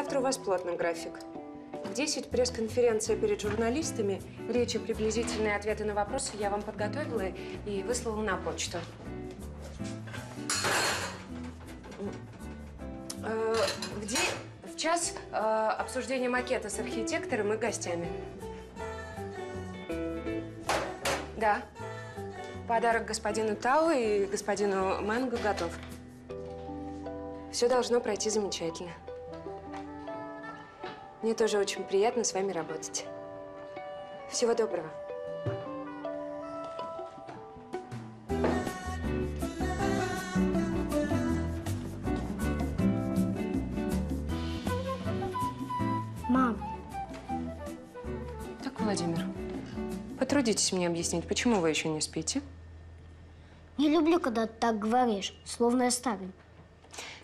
Завтра у вас плотный график. В 10 пресс-конференция перед журналистами. Речи, приблизительные ответы на вопросы я вам подготовила и выслала на почту. Э, В, час э, обсуждение макета с архитектором и гостями. Да. Подарок господину Тау и господину Мэнго готов. Все должно пройти замечательно. Мне тоже очень приятно с вами работать. Всего доброго. Мам, Так, Владимир, потрудитесь мне объяснить, почему вы еще не спите? не люблю, когда ты так говоришь, словно я старый.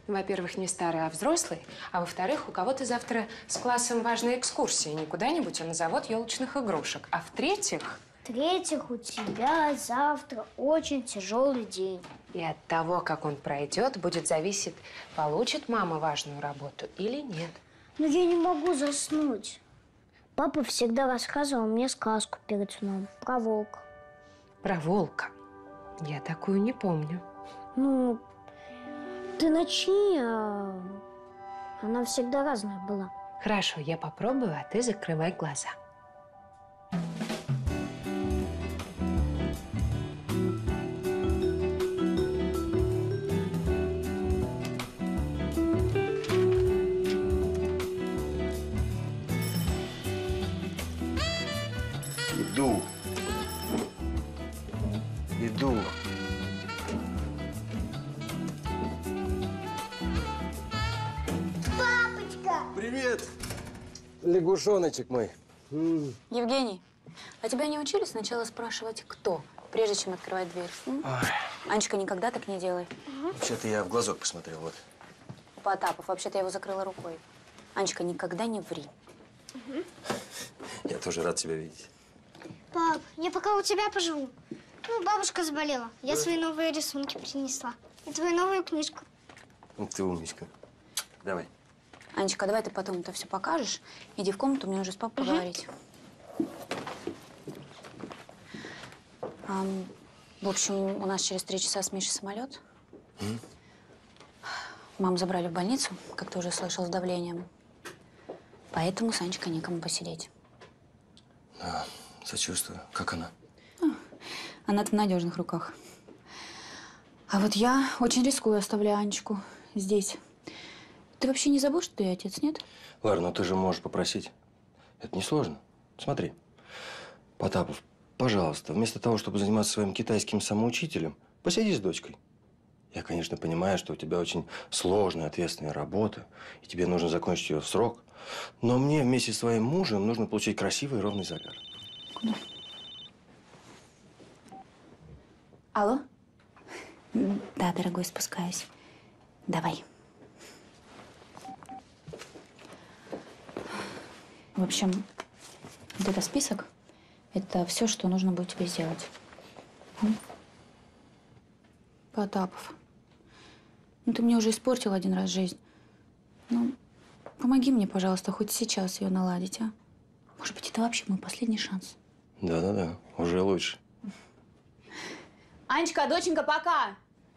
Во-первых, не старый, а взрослый. А во-вторых, у кого-то завтра с классом важная экскурсия. Не куда-нибудь, а на завод елочных игрушек. А в-третьих, В-третьих, у тебя завтра очень тяжелый день. и от того, как он пройдет, будет зависеть, получит мама важную работу или нет. Но я не могу заснуть. Папа всегда рассказывал мне сказку перед сном про волка. Про волка. Я такую не помню. Ну, ты начни, а она всегда разная была. Хорошо, я попробую, а ты закрывай глаза. Иду. Лягушоночек мой. Евгений, а тебя не учили сначала спрашивать, кто, прежде чем открывать дверь? м? Анечка, никогда так не делай. Вообще-то я в глазок посмотрел, вот. Потапов, вообще-то я его закрыла рукой. Анечка, никогда не ври. Я тоже рад тебя видеть. Пап, я пока у тебя поживу. Ну, бабушка заболела. Я свои новые рисунки принесла. И твою новую книжку. Ну, Ты умничка. Давай. Анечка, давай ты потом это все покажешь. Иди в комнату, мне нужно с папой поговорить. Ам, в общем, у нас через три часа с Мишей самолет. Маму забрали в больницу, как ты уже слышал, с давлением. Поэтому с Анечкой некому посидеть. Да, сочувствую. Как она? Она-то в надежных руках. А вот я очень рискую, оставляя Анечку здесь. Ты вообще не забыл, что ты отец, нет? Лара, ну ты же можешь попросить. Это несложно. Смотри. Потапов, пожалуйста, вместо того, чтобы заниматься своим китайским самоучителем, посиди с дочкой. Я, конечно, понимаю, что у тебя очень сложная, ответственная работа, и тебе нужно закончить ее в срок. Но мне вместе с своим мужем нужно получить красивый и ровный загар. Алло? Да, дорогой, спускаюсь. Давай. В общем, вот это список. Это все, что нужно будет тебе сделать. Потапов. Ну, ты мне уже испортил один раз жизнь. Ну, помоги мне, пожалуйста, хоть сейчас ее наладить, а? Может быть, это вообще мой последний шанс. Да-да-да, уже лучше. Анечка, доченька, пока.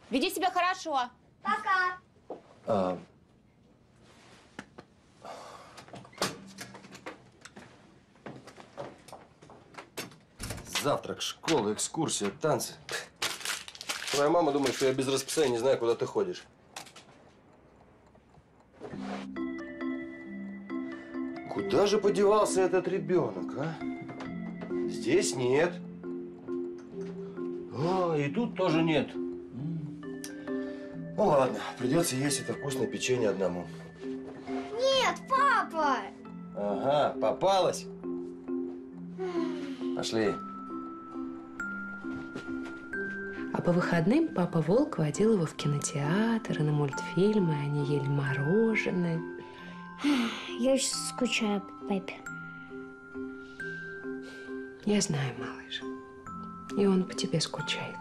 Веди себя хорошо. Пока! А, Завтрак, школа, экскурсия, танцы. Твоя мама думает, что я без расписания не знаю, куда ты ходишь. Куда же подевался этот ребенок, а? Здесь нет. А, и тут тоже нет. Ну ладно, придется есть это вкусное печенье одному. Нет, папа! Ага, попалась. Пошли. А по выходным папа Волк водил его в кинотеатр и на мультфильмы, они ели мороженое. Я очень скучаю по папе. Я знаю, малыш. И он по тебе скучает.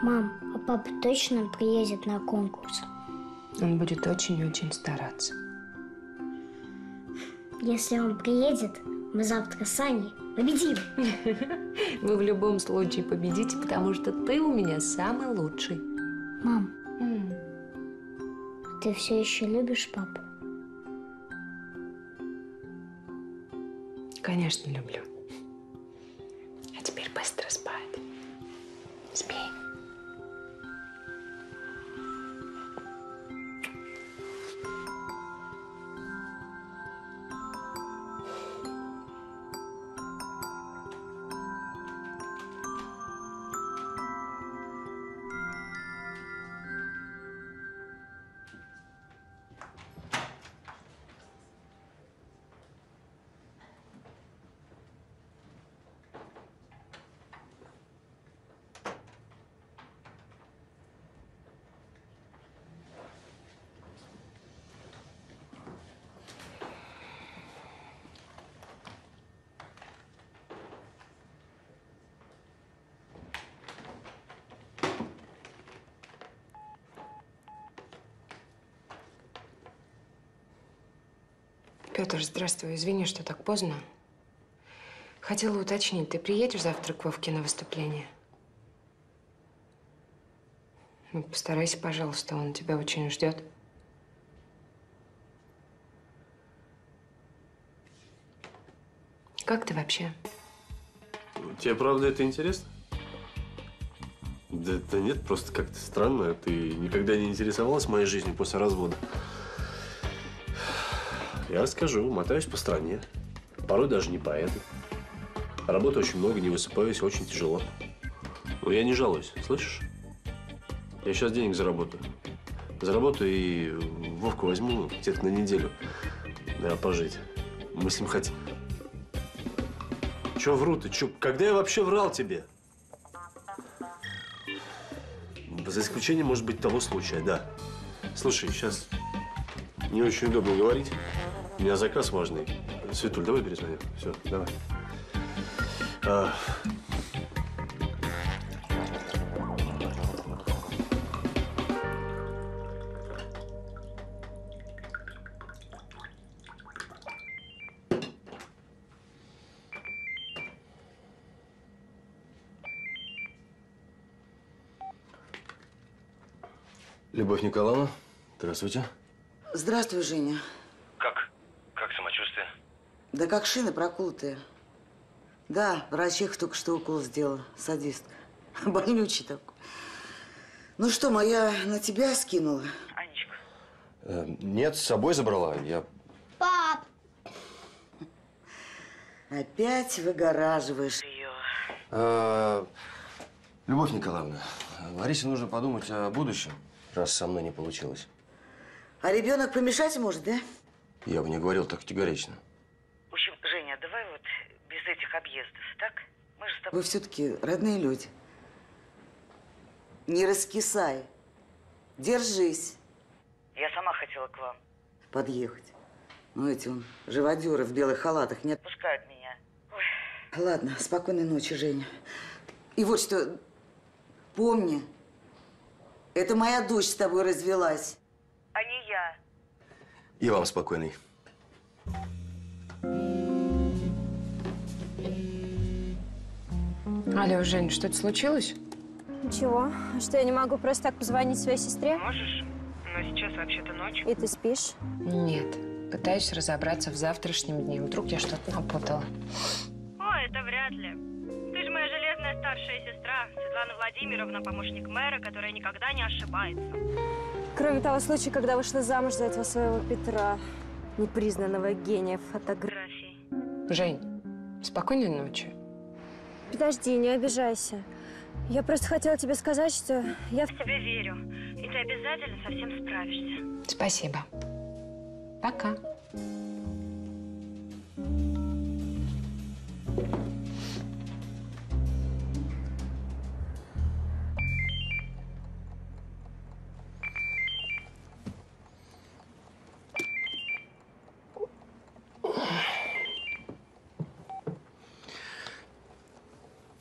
Мам, а папа точно приедет на конкурс? Он будет очень-очень стараться. Если он приедет, мы завтра с Аней победим. Вы в любом случае победите, потому что ты у меня самый лучший. Мам, ты все еще любишь папу? Конечно, люблю. А теперь быстро спать. Спи. Петр, здравствуй. Извини, что так поздно. Хотела уточнить, ты приедешь завтра к Вовке на выступление? Ну, постарайся, пожалуйста, он тебя очень ждет. Как ты вообще? Тебе правда это интересно? Да, да нет, просто как-то странно. Ты никогда не интересовалась моей жизнью после развода. Я расскажу. Мотаюсь по стране. Порой даже не поеду. Работы очень много, не высыпаюсь, очень тяжело. Но я не жалуюсь, слышишь? Я сейчас денег заработаю. Заработаю и Вовку возьму где-то на неделю да, пожить. Мы с ним хотим... Че вру ты? Че? Когда я вообще врал тебе? За исключением, может быть, того случая, да. Слушай, сейчас не очень удобно говорить. У меня заказ важный. Светуль, давай перезвоним. Все, давай. А, Любовь Николаевна, здравствуйте. Здравствуй, Женя. Да как шины проколотые. Да, врачиха только что укол сделала. Садистка. Больнючий такой. Ну что, моя на тебя скинула? Э, нет, с собой забрала. Я Пап! Опять выгораживаешь ее. Э, Любовь Николаевна, Ларисе нужно подумать о будущем, раз со мной не получилось. А ребенок помешать может, да? Я бы не говорил так категорично. В общем, Женя, давай вот без этих объездов, так? Мы же с тобой... Вы все-таки родные люди. Не раскисай. Держись. Я сама хотела к вам. Подъехать. Ну, эти он, живодеры в белых халатах не Пускают меня. Ой, Ладно, спокойной ночи, Женя. И вот что, помни, это моя дочь с тобой развелась. а не я. И вам спокойной. Алло, Жень, что-то случилось? Ничего. А что, я не могу просто так позвонить своей сестре? Можешь? Но сейчас вообще-то ночь. И ты спишь? Нет. Пытаюсь разобраться в завтрашнем дне. Вдруг я что-то напутала. О, это вряд ли. Ты же моя железная старшая сестра, Светлана Владимировна, помощник мэра, которая никогда не ошибается. Кроме того случая, когда вышла замуж за этого своего Петра, непризнанного гения фотографий. Графий. Жень, спокойной ночи. Подожди, не обижайся. Я просто хотела тебе сказать, что я... В тебя верю. И ты обязательно со всем справишься. Спасибо. Пока.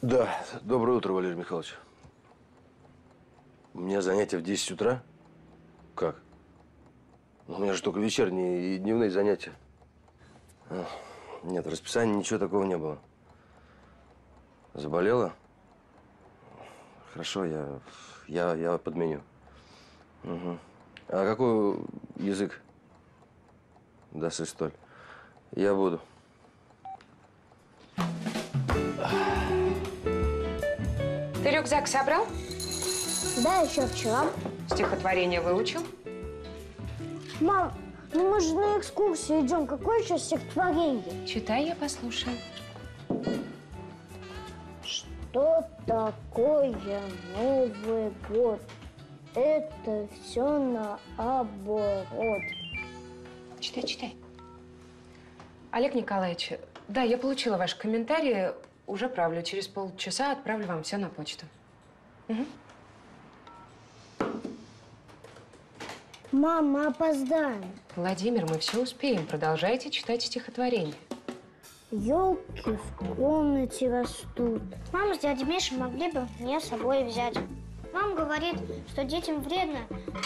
Да, доброе утро, Валерий Михайлович. У меня занятия в 10 утра? Как? Ну, У меня же только вечерние и дневные занятия. Нет, в расписании ничего такого не было. Заболела? Хорошо, я, я, я подменю. Мгм. А какой язык? Да, столь. Я буду. Ты рюкзак собрал? Да, еще вчера. Стихотворение выучил? Мам, ну мы же на экскурсию идем. Какое сейчас стихотворение? Читай, я послушаю. Что такое Новый год? Это все наоборот. Читай, читай. Олег Николаевич, да, я получила ваши комментарии, уже правлю. Через полчаса отправлю вам все на почту. Мам, мы опоздаем. Владимир, мы все успеем. Продолжайте читать стихотворение. Елки в комнате растут. Мама с дядей Мишей могли бы меня с собой взять. Мама говорит, что детям вредно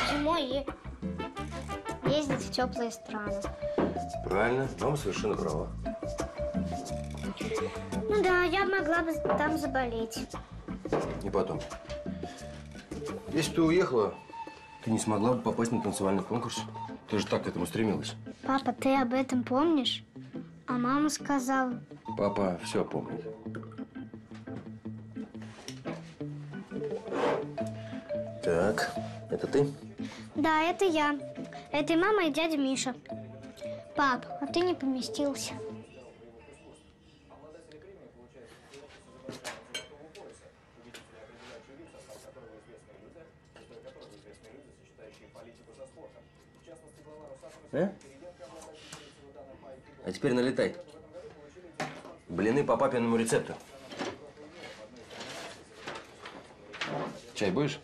зимой е- ездить в теплые страны. Правильно, мама совершенно права. Ну да, я могла бы там заболеть. И потом. Если бы ты уехала, ты не смогла бы попасть на танцевальный конкурс. Ты же так к этому стремилась. Папа, ты об этом помнишь? А мама сказала, Папа все помнит. Так, это ты? да, это я. Это и мама, и дядя Миша. Пап, а ты не поместился. А? А теперь налетай. Блины по папиному рецепту. Чай будешь?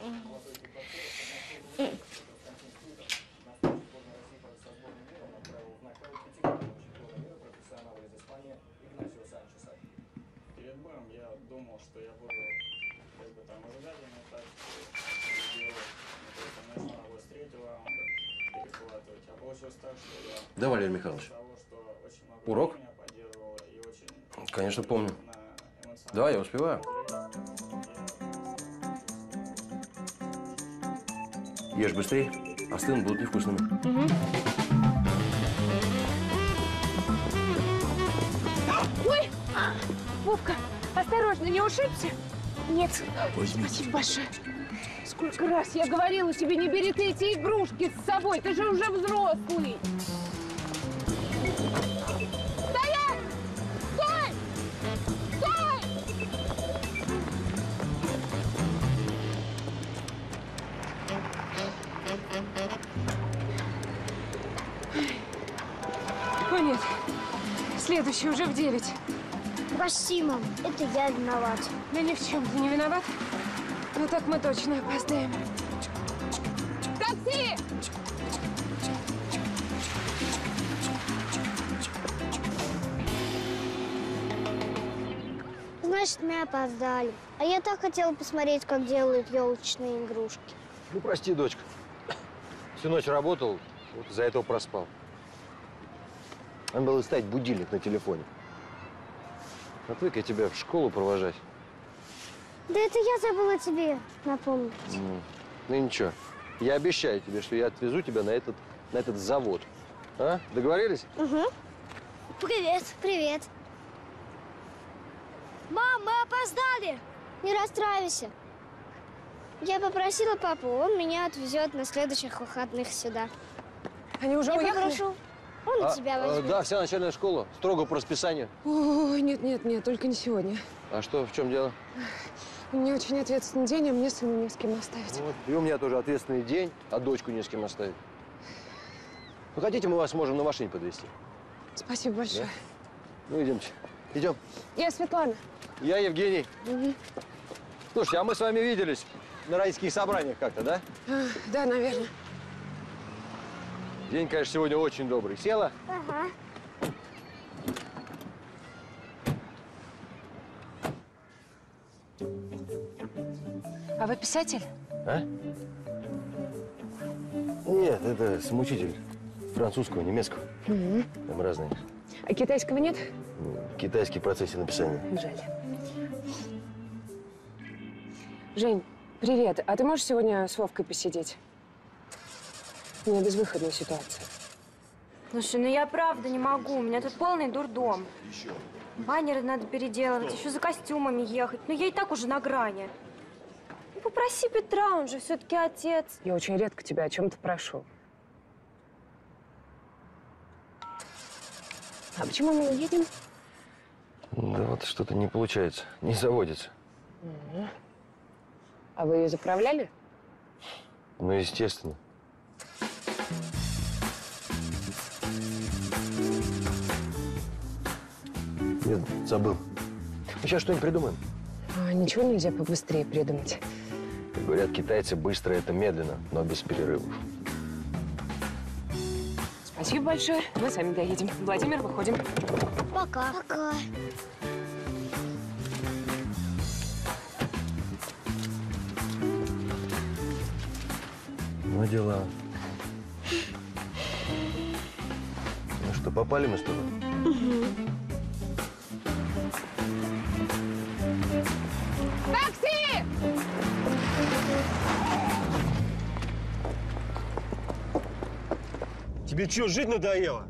Да, Валерий Михайлович. Урок? Конечно, помню. Да, я успеваю. Ешь быстрее, остынут, будут невкусными. Ой! Вовка, осторожно, не ушибся? Нет. Спасибо большое. Сколько раз я говорила тебе, не бери ты эти игрушки с собой, ты же уже взрослый. Стоять! Стой! Стой! О нет, следующий уже в девять. Прости, мам, это я виноват. Да ни в чем ты не виноват. Но так мы точно опоздаем. Такси! Значит, мы опоздали. А я так хотела посмотреть, как делают елочные игрушки. Ну, прости, дочка. Всю ночь работал, вот из-за этого проспал. Надо было ставить будильник на телефоне. Отвык я тебя в школу провожать. Да это я забыла тебе напомнить. Ну, ну ничего. Я обещаю тебе, что я отвезу тебя на этот, на этот завод. А? Договорились? Угу. Привет. Привет. Мам, мы опоздали. Не расстраивайся. Я попросила папу, он меня отвезет на следующих выходных сюда. Они уже Я уехали? попрошу. Он А, тебя а, возьмет. да, вся начальная школа. Строго по расписанию. Ой, нет, нет, нет, только не сегодня. А что, в чем дело? У меня очень ответственный день, а мне сына не с кем оставить. Вот. И у меня тоже ответственный день, а дочку не с кем оставить. Ну, хотите, мы вас можем на машине подвезти. Спасибо большое. Ну, идемте. Идем. Я Светлана. Я Евгений. Слушайте, а мы с вами виделись на родительских собраниях как-то, да? А, да, наверное. День, конечно, сегодня очень добрый. Села? Ага. А вы писатель? А? Нет, это самоучитель. Французского, немецкого. Там разные. А китайского нет? Китайский в процессе написания. Жаль. Жень, привет. А ты можешь сегодня с Вовкой посидеть? У меня безвыходная ситуация. Слушай, ну я правда не могу. У меня тут полный дурдом. Баннеры надо переделывать, еще за костюмами ехать. Ну я и так уже на грани. Ну, попроси Петра, он же все-таки отец. Я очень редко тебя о чем-то прошу. А почему мы не едем? Да вот что-то не получается, не заводится. А вы ее заправляли? Ну, естественно. Нет, забыл. Ну, сейчас что-нибудь придумаем. А, ничего нельзя побыстрее придумать. Как говорят китайцы, быстро это медленно, но без перерывов. Спасибо большое. Мы сами доедем. Владимир, выходим. Пока. Пока. Ну, дела. Ну что, попали мы с тобой? Такси! Тебе что, жить надоело?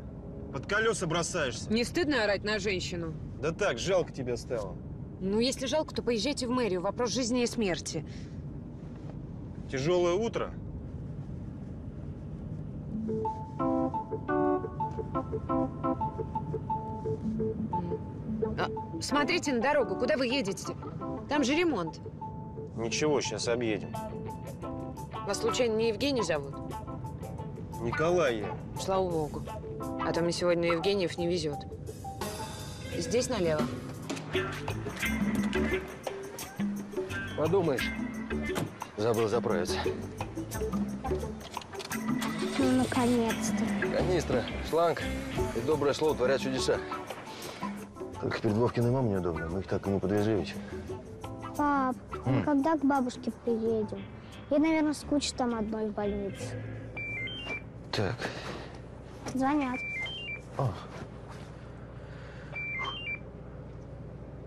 Под колеса бросаешься? Не стыдно орать на женщину? Да так, жалко тебя стало. Ну, если жалко, то поезжайте в мэрию. Вопрос жизни и смерти. Тяжелое утро? А, смотрите на дорогу. Куда вы едете? Там же ремонт. Ничего, сейчас объедем. Вас случайно не Евгений зовут? Николай я. Слава богу. А то мне сегодня Евгениев не везет. Здесь налево. Подумаешь. Забыл заправиться. Ну, наконец-то. Канистра, шланг и доброе слово творят чудеса. Только перед Вовкиной мамой неудобно. Мы их так не подвезли ведь. Пап, мы М. когда к бабушке приедем? Я, наверное, скучу там одной в больнице. Так. Звонят. А.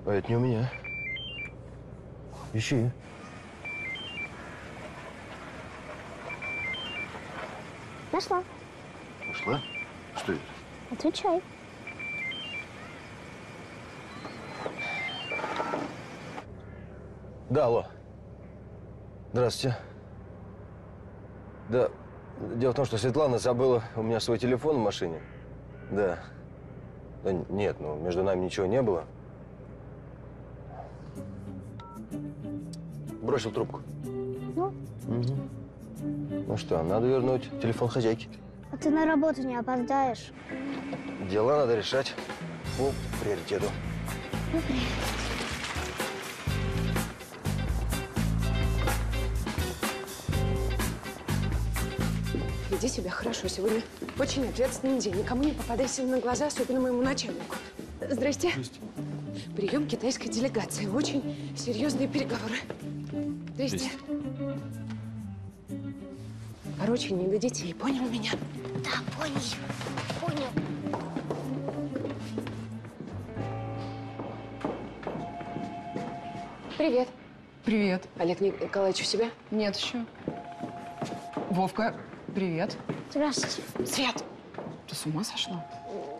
А это не у меня. Ищи. Нашла. Ушла? Что это? Отвечай. Да, алло. Здравствуйте. Да, дело в том, что Светлана забыла у меня свой телефон в машине. Да. Да нет, ну, между нами ничего не было. Бросил трубку. Ну? Мгм. Ну что, надо вернуть телефон хозяйки. А ты на работу не опоздаешь? Дела надо решать по приоритету. Веди себя хорошо. Сегодня очень ответственный день. Никому не попадайся на глаза, особенно моему начальнику. Здрасте. Прием китайской делегации. Очень серьезные переговоры. Здрасте. Короче, не до детей. Понял меня? Да, понял. Понял. Привет. Привет. Олег Николаевич у себя? Нет еще. Вовка, привет. Здравствуйте. Свет. Ты с ума сошла?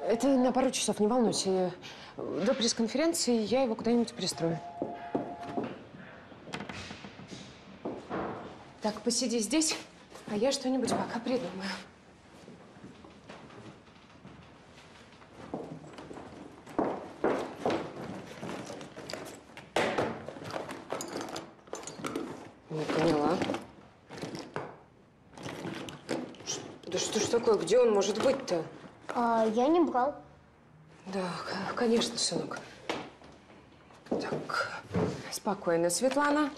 Это на пару часов, не волнуйся. До пресс-конференции я его куда-нибудь пристрою. Так, посиди здесь, а я что-нибудь пока придумаю. Не поняла. Ш- Да что ж такое? Где он может быть-то? А, я не брал. Да, конечно, сынок. Так, спокойно, Светлана.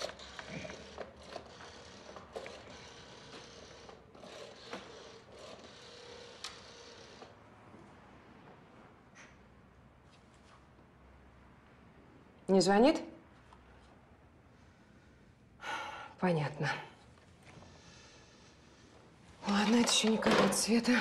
Не звонит? Понятно. Ладно, это еще не конец света.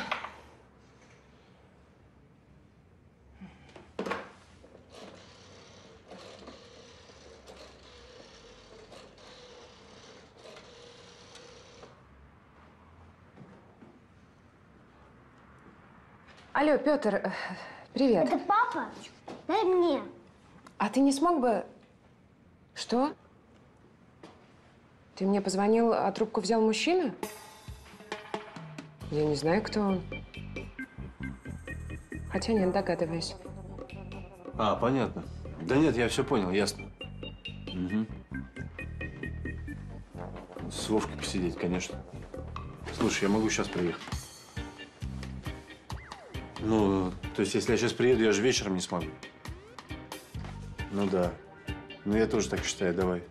Алло, Петр, э, привет. Это папа? Дай мне. А ты не смог бы... Что? Ты мне позвонил, а трубку взял мужчина? Я не знаю, кто он. Хотя нет, догадываюсь. А, понятно. Да нет, я все понял, ясно. Мгм. С Вовкой посидеть, конечно. Слушай, я могу сейчас приехать. Ну, то есть, если я сейчас приеду, я же вечером не смогу. Ну да. Ну, я тоже так считаю, давай.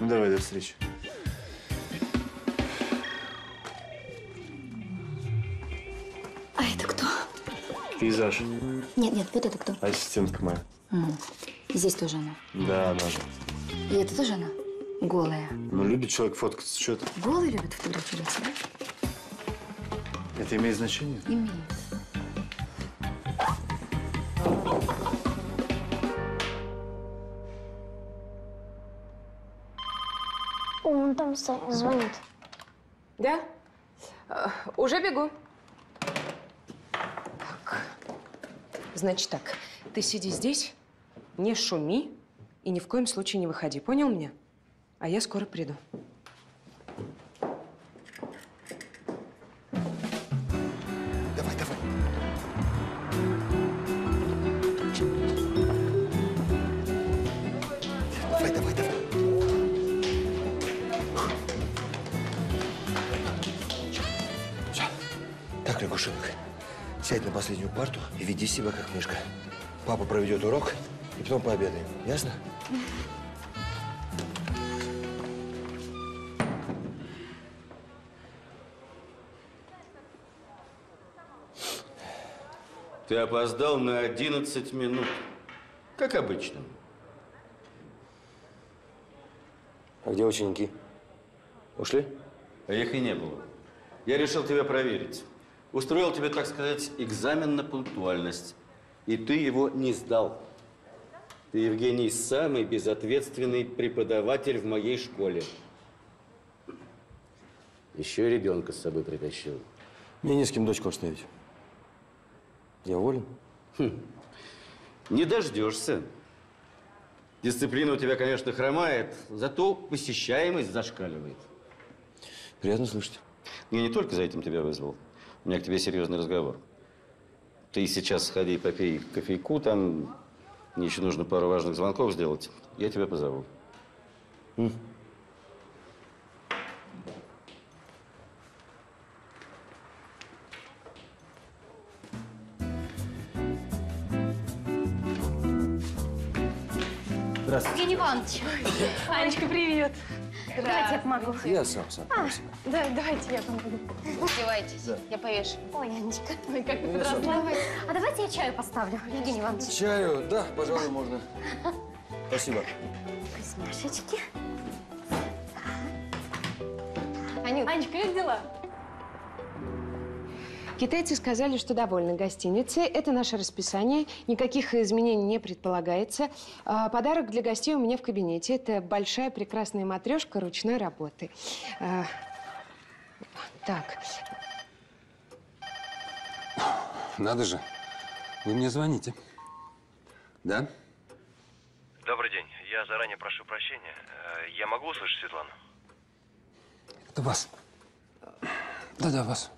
Ну, давай, до встречи. А это кто? Пейзаж. Нет, нет, вот это кто? Ассистентка моя. М, Здесь тоже она. Да, она же. И это тоже она? Голая. Ну, любит человек фоткаться, что то Голый любит фотографироваться, да? Это имеет значение? Имеет. Звонит. Да? Э, Уже бегу. Так. Значит так, ты сиди здесь, не шуми и ни в коем случае не выходи. Понял меня? А я скоро приду. Лягушонок, сядь на последнюю парту и веди себя как мышка. Папа проведет урок, и потом пообедаем. Ясно? Ты опоздал на 11 минут. Как обычно. А где ученики? Ушли? А их и не было. Я решил тебя проверить. Устроил тебе, так сказать, экзамен на пунктуальность. И ты его не сдал. Ты, Евгений, самый безответственный преподаватель в моей школе. Еще и ребенка с собой притащил. Мне не с кем дочку оставить. Я уволен? Хм. Не дождешься. Дисциплина у тебя, конечно, хромает, зато посещаемость зашкаливает. Приятно слышать. Я не только за этим тебя вызвал. У меня к тебе серьезный разговор. Ты сейчас сходи, попей кофейку, там мне еще нужно пару важных звонков сделать. Я тебя позову. Здравствуйте. Евгений Иванович. Анечка, привет. Давайте я помогу. Я сам, сам. А, да, давайте я помогу. Издевайтесь. Да. Я повешу. Ой, Анечка. Ой, как Ну, сам. подросли. А давайте я чаю поставлю, Евгений Иванович. Чаю? Да, пожалуй, можно. Спасибо. Вкусняшечки. Анют, Анечка, как дела? Китайцы сказали, что довольны гостиницей. Это наше расписание. Никаких изменений не предполагается. А, Подарок для гостей у меня в кабинете. Это большая прекрасная матрешка ручной работы. А, Так, Надо же. Вы мне звоните. Да? Добрый день. Я заранее прошу прощения. Э, Я могу услышать Светлану? Это вас. Да-да, вас.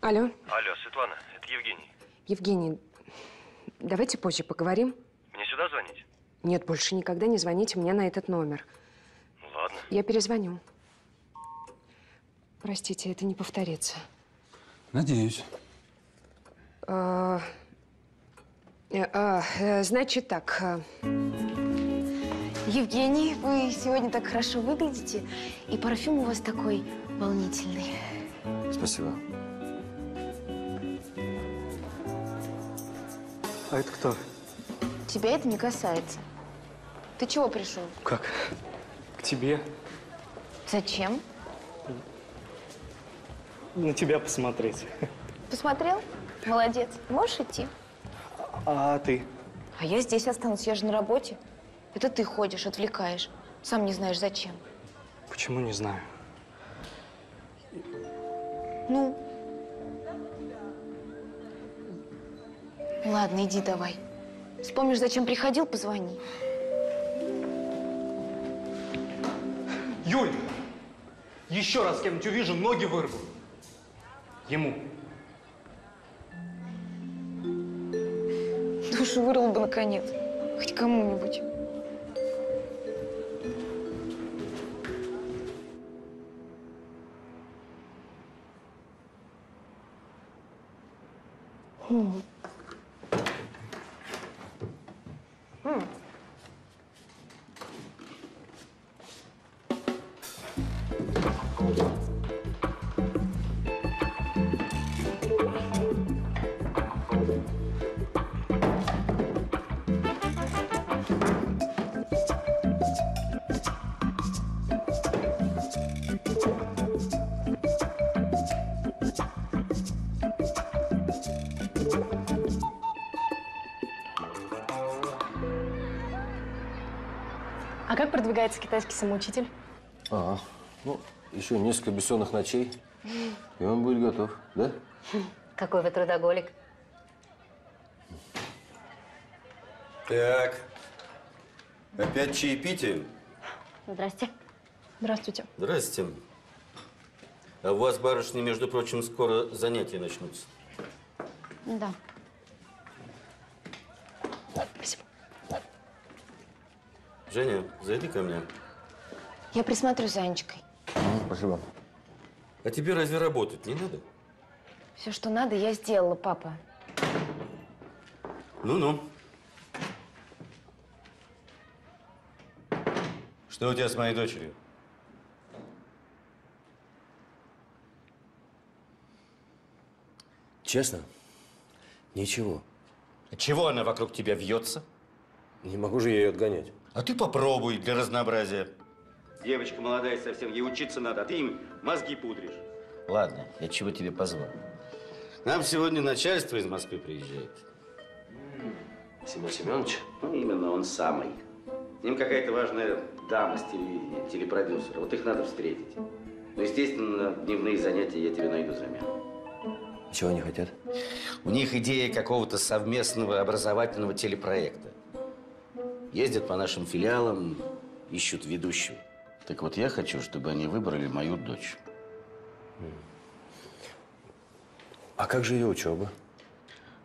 Алло, Алло, Светлана, это Евгений. Евгений, давайте позже поговорим. Мне сюда звонить? Нет, больше никогда не звоните мне на этот номер. Ну ладно. Я перезвоню. Простите, это не повторится. Надеюсь. А, э, а, э, Значит так. а, Евгений, вы сегодня так хорошо выглядите, и парфюм у вас такой волнительный. Спасибо. А это кто? Тебя это не касается. Ты чего пришел? Как? К тебе? Зачем? На тебя посмотреть. Посмотрел? Молодец. Можешь идти? А ты? А я здесь останусь, я же на работе. Это ты ходишь, отвлекаешь. Сам не знаешь, зачем. Почему не знаю? Ну, Ладно, иди давай. Вспомнишь, зачем приходил, позвони. Юль! Еще раз кем-нибудь увижу, ноги вырву. Ему. Душу вырвал бы, наконец. Хоть кому-нибудь. М. А как продвигается китайский самоучитель? А, ну, еще несколько бессонных ночей, и он будет готов, да? Какой вы трудоголик. Так. Опять чаепитие? Здрасте. Здравствуйте. Здрасте. А у вас, барышни, между прочим, скоро занятия начнутся. Да. Спасибо. Женя, зайди ко мне. Я присмотрю за Анечкой. Спасибо. А тебе разве работать не надо? Все, что надо, я сделала, папа. Ну-ну. Что у тебя с моей дочерью? Честно? Ничего. А Чего она вокруг тебя вьется? Не могу же я ее отгонять. А ты попробуй для разнообразия. Девочка молодая совсем, ей учиться надо, а ты им мозги пудришь. Ладно, я чего тебе позвал? Нам сегодня начальство из Москвы приезжает. Семен Семенович? Ну, именно он самый. С ним какая-то важная дама с телевидения, телепродюсер. Вот их надо встретить. Ну, естественно, на дневные занятия я тебе найду замену. Чего они хотят? У них идея какого-то совместного образовательного телепроекта. Ездят по нашим филиалам, ищут ведущего. Так вот, я хочу, чтобы они выбрали мою дочь. А как же ее учеба?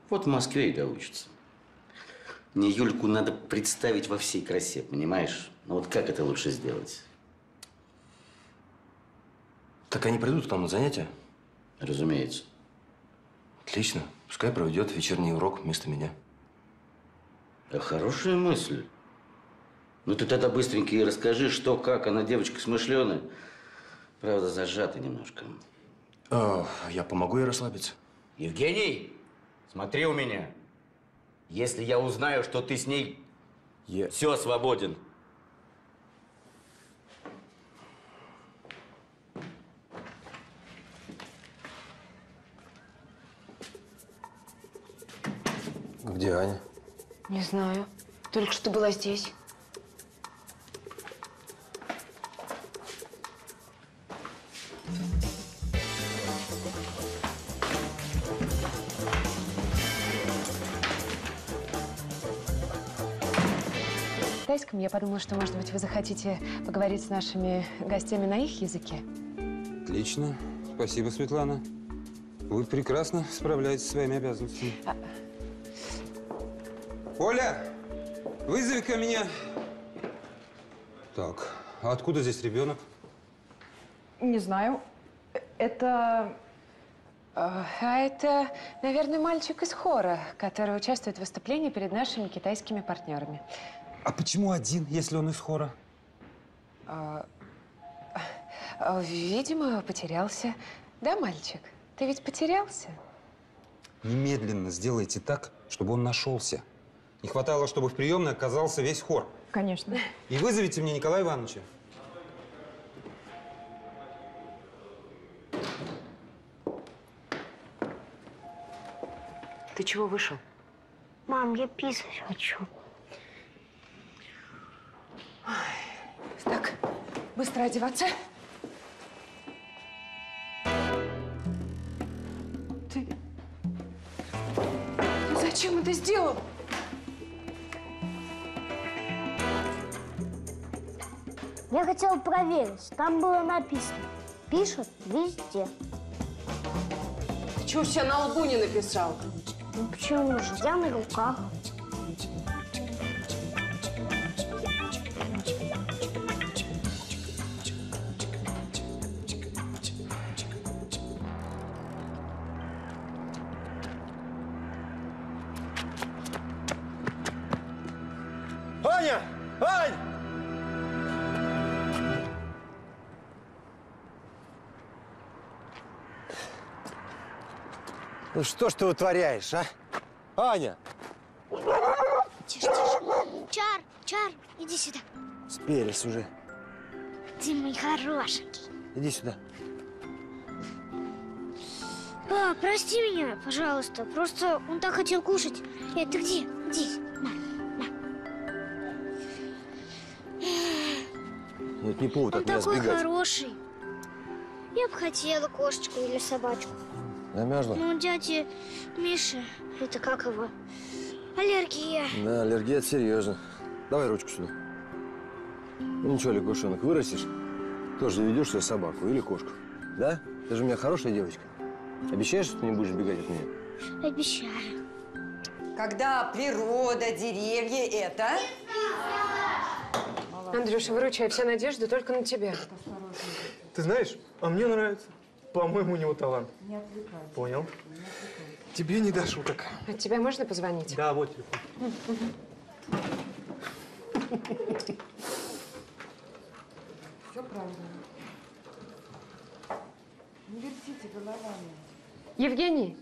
Вот в Москве и доучится. Мне Юльку надо представить во всей красе, понимаешь? Ну вот как это лучше сделать? Так они придут к нам на занятия? Разумеется. Отлично. Пускай проведет вечерний урок вместо меня. А хорошая мысль. Ну ты тогда быстренько ей расскажи, что, как. Она девочка смышленая. Правда, зажата немножко. А, я помогу ей расслабиться. Евгений, смотри у меня. Если я узнаю, что ты с ней... Я... Все, свободен. Где Аня? Не знаю. Только что была здесь. Китайском я подумала, что, может быть, вы захотите поговорить с нашими гостями на их языке. Отлично. Спасибо, Светлана. Вы прекрасно справляетесь со своими обязанностями. А- Оля, вызови-ка меня. Так, а откуда здесь ребенок? Не знаю. Это... А а это, наверное, мальчик из хора, который участвует в выступлении перед нашими китайскими партнерами. А почему один, если он из хора? А, а, видимо, потерялся. Да, мальчик? Ты ведь потерялся? Немедленно сделайте так, чтобы он нашелся. Не хватало, чтобы в приемной оказался весь хор. Конечно. И вызовите мне Николая Ивановича. Ты чего вышел? Мам, я писать хочу. Быстро одеваться. Ты... Ты зачем это сделал? Я хотела проверить. Там было написано. Пишут везде. Ты чего себя на лбу не написал? Ну почему же? Я на руках. Что ж ты вытворяешь, а? Аня! Тише, тише. Чар, Чар, иди сюда. Спелись уже. Ты мой хорошенький. Иди сюда. А, прости меня, пожалуйста. Просто он так хотел кушать. Э, ты где? Иди. На, на. Ну, это не повод Он от меня такой сбегать. хороший. Я бы хотела кошечку или собачку. Замерзла? Но у дяди Миши, это как его, аллергия. Да, аллергия это серьезно. Давай ручку сюда. Ну ничего, лягушонок, вырастешь, тоже заведешь себе собаку или кошку. Да? Ты же у меня хорошая девочка. Обещаешь, что ты не будешь бегать от меня? Обещаю. Когда природа, деревья – это… Андрюша, выручай, вся надежда только на тебя. Ты знаешь, а мне нравится. По-моему, у него талант. Не отвлекайся. Понял. Тебе не до шуток. От тебя можно позвонить? Да, вот телефон. Все правильно. Не вертите головами. Евгений,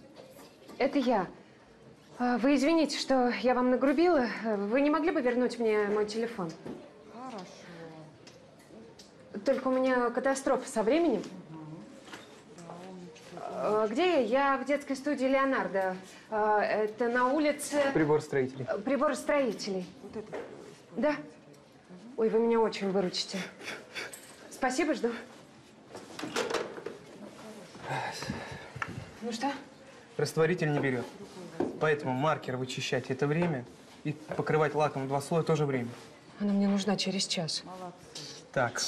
это я. А, Вы извините, что я вам нагрубила. Вы не могли бы вернуть мне мой телефон? Хорошо. Только у меня катастрофа со временем. А, Где я? Я в детской студии Леонардо. А, Это на улице... Прибор строителей. Прибор строителей. Да. Ой, вы меня очень выручите. Спасибо, жду. Ну что? Растворитель не берет. Поэтому маркер вычищать – это время. И покрывать лаком два слоя – тоже время. Она мне нужна через час. Так,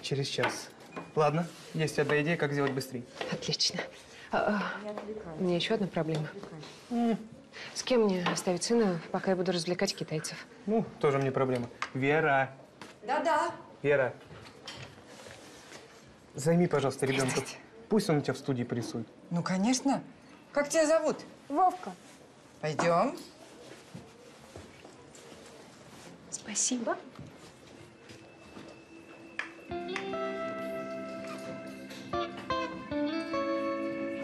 через час. Ладно, есть одна идея, как сделать быстрее. Отлично. А, а, у меня еще одна проблема. С кем мне оставить сына, пока я буду развлекать китайцев? Ну, тоже мне проблема. Вера, Да-да. Вера, займи, пожалуйста, ребенка. Пусть он у тебя в студии порисует. Ну, конечно. Как тебя зовут? Вовка. Пойдем. Спасибо.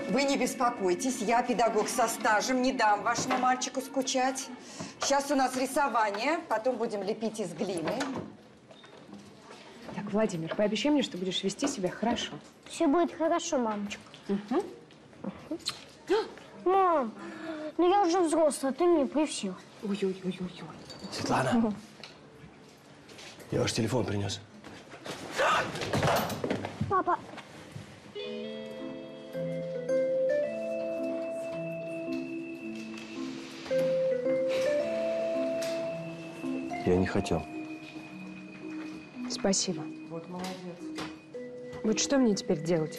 Вы не беспокойтесь, я педагог со стажем, не дам вашему мальчику скучать. Сейчас у нас рисование, потом будем лепить из глины. Так, Владимир, пообещай мне, что будешь вести себя хорошо. Все будет хорошо, мамочка. Мам, ну я уже взрослая, ты мне при всех. Ой-ой-ой-ой. Светлана, я ваш телефон принес. Папа, Я не хотел. Спасибо. Вот молодец. Вот что мне теперь делать?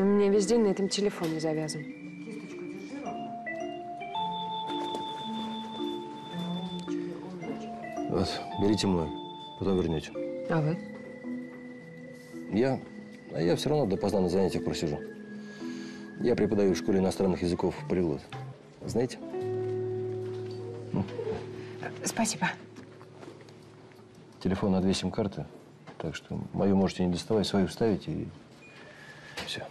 У меня весь день на этом телефоне завязан. Кисточку держи ровно. Вот, берите мой, потом вернете. А вы? Я, а я все равно допоздна на занятиях просижу. Я преподаю в школе иностранных языков полиглот. Знаете? Спасибо. Телефон на две сим-карты, так что мою можете не доставать, свою вставить и все.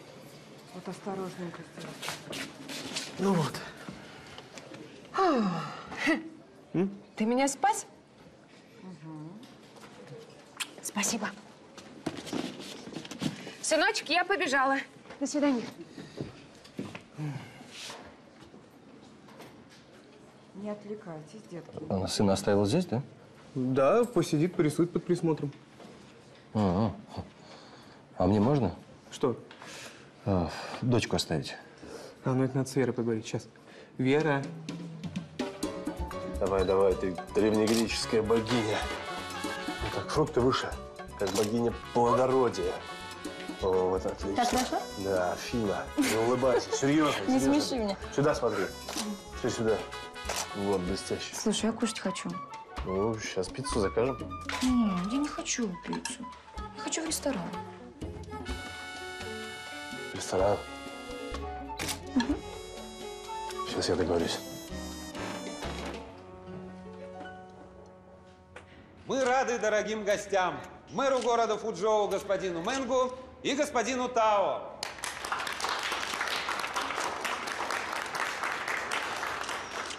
Вот осторожненько сделай. Ну вот. Ты меня спас? Спасибо. Сыночек, я побежала. До свидания. Не отвлекайтесь, детки. Она сына оставила здесь, да? Да, посидит, порисует под присмотром. А, а мне можно? Что? А, дочку оставить. А, ну это надо с Верой поговорить. Сейчас. Вера, Давай, давай, ты древнегреческая богиня. Ну так, фрукты выше, как богиня плодородия. О, вот отлично. Так хорошо? Да, Фина, не улыбайся, серьезно. Не смеши меня. Сюда смотри. Ты сюда. Вот, блестяще. Слушай, я кушать хочу. Ну, сейчас пиццу закажем. Не, я не хочу пиццу. Я хочу в ресторан. Ресторан. Сейчас я договорюсь. Мы рады дорогим гостям, мэру города Фуджоу господину Мэнгу и господину Тао.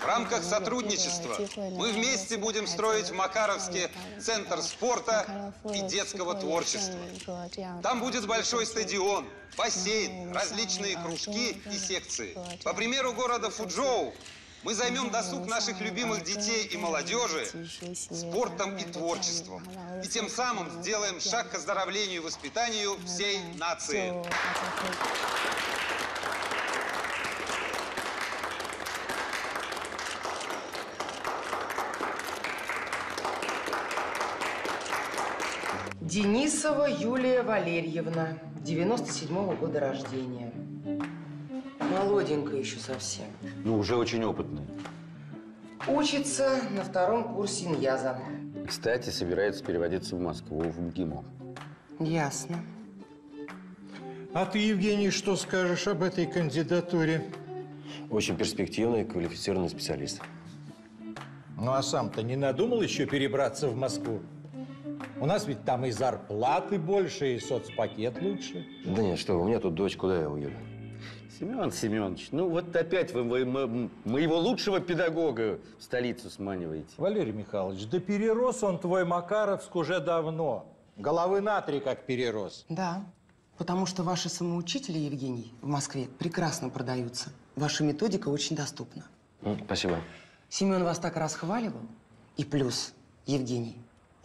В рамках сотрудничества мы вместе будем строить в Макаровске центр спорта и детского творчества. Там будет большой стадион, бассейн, различные кружки и секции. По примеру города Фуджоу, мы займем досуг наших любимых детей и молодежи спортом и творчеством. И тем самым сделаем шаг к оздоровлению и воспитанию всей нации. Денисова Юлия Валерьевна, 97-го года рождения. Молоденькая еще совсем. Ну, уже очень опытный. Учится на втором курсе НЯЗа. Кстати, собирается переводиться в Москву, в МГИМО. Ясно. А ты, Евгений, что скажешь об этой кандидатуре? Очень перспективный и квалифицированный специалист. Ну а сам-то не надумал еще перебраться в Москву? У нас ведь там и зарплаты больше, и соцпакет лучше. Да нет, что, вы, у меня тут дочь, куда я уеду? Семен Семенович, ну вот опять вы, вы мо- моего лучшего педагога в столицу сманиваете. Валерий Михайлович, да перерос он твой Макаровск уже давно. Головы на три как перерос. Да, потому что ваши самоучители, Евгений, в Москве прекрасно продаются. Ваша методика очень доступна. Спасибо. Семен вас так расхваливал. И плюс, Евгений,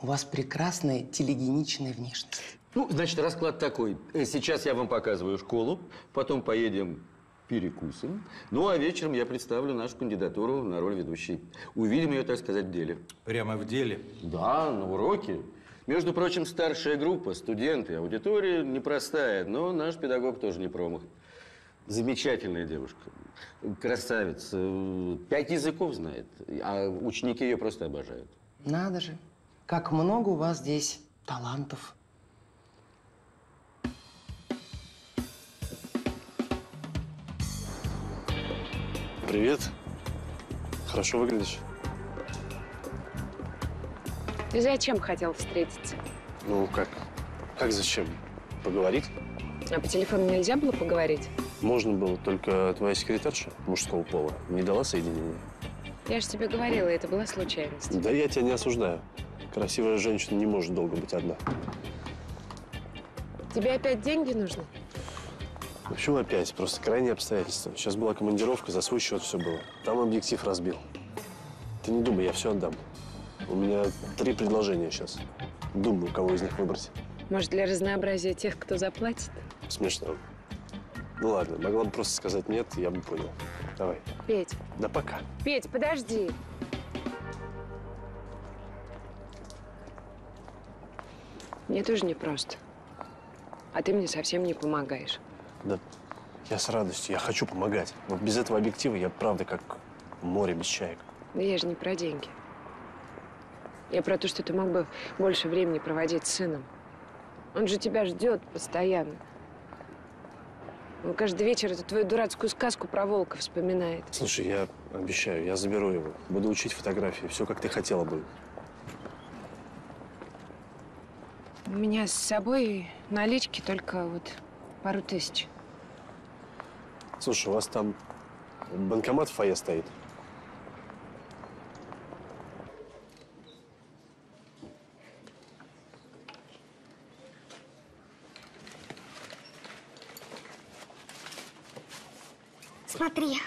у вас прекрасная телегеничная внешность. Ну, значит, расклад такой. Э, Сейчас я вам показываю школу, потом поедем перекусим. Ну, а вечером я представлю нашу кандидатуру на роль ведущей. Увидим ее, так сказать, в деле. Прямо в деле? Да, на уроке. Между прочим, старшая группа, студенты, аудитория непростая, но наш педагог тоже не промах. Замечательная девушка, красавица, пять языков знает, а ученики ее просто обожают. Надо же, как много у вас здесь талантов. Привет. Хорошо выглядишь. Ты зачем хотел встретиться? Ну, как? Как зачем? Поговорить? А по телефону нельзя было поговорить? Можно было, только твоя секретарша мужского пола не дала соединения. Я же тебе говорила, это была случайность. Да я тебя не осуждаю. Красивая женщина не может долго быть одна. Тебе опять деньги нужны? Почему опять? Просто крайние обстоятельства. Сейчас была командировка, за свой счет все было. Там объектив разбил. Ты не думай, я все отдам. У меня три предложения сейчас. Думаю, кого из них выбрать. Может, для разнообразия тех, кто заплатит? Смешно. Ну ладно, могла бы просто сказать нет, я бы понял. Давай. Петь, Да пока. Петь, подожди. Мне тоже непросто. А ты мне совсем не помогаешь. Да я с радостью, я хочу помогать. Вот без этого объектива я правда как море без чаек. Да я же не про деньги. Я про то, что ты мог бы больше времени проводить с сыном. Он же тебя ждет постоянно. Он каждый вечер эту твою дурацкую сказку про волка вспоминает. Слушай, я обещаю, я заберу его. Буду учить фотографии. Все, как ты хотела бы. У меня с собой налички только вот пару тысяч. Слушай, у вас там банкомат в фойе стоит. Смотри,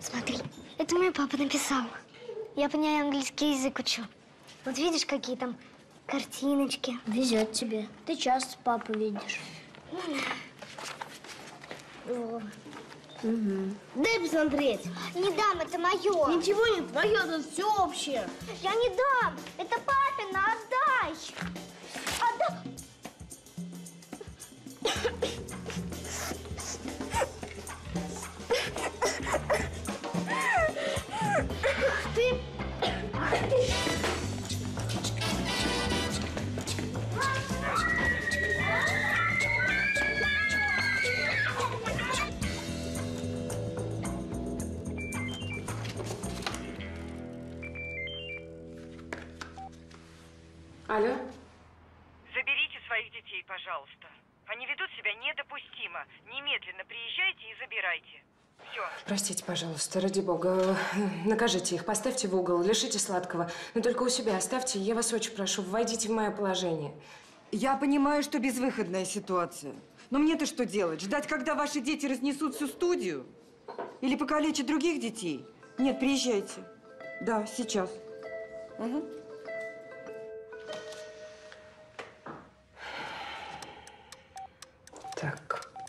смотри. Это мой папа написал. Я по ней английский язык учу. Вот видишь, какие там картиночки. Везет тебе. Ты часто папу видишь. Во. Дай посмотреть. Не дам, это мое. Ничего не твое, это все общее. Я не дам. Это папина, отдай. Отдай. Алло? Заберите своих детей, пожалуйста. Они ведут себя недопустимо. Немедленно приезжайте и забирайте. Все. Простите, пожалуйста, ради бога. Накажите их, поставьте в угол, лишите сладкого. Но только у себя оставьте. Я вас очень прошу, войдите в мое положение. Я понимаю, что безвыходная ситуация. Но мне-то что делать? Ждать, когда ваши дети разнесут всю студию? Или покалечат других детей? Нет, приезжайте. Да, сейчас. Угу.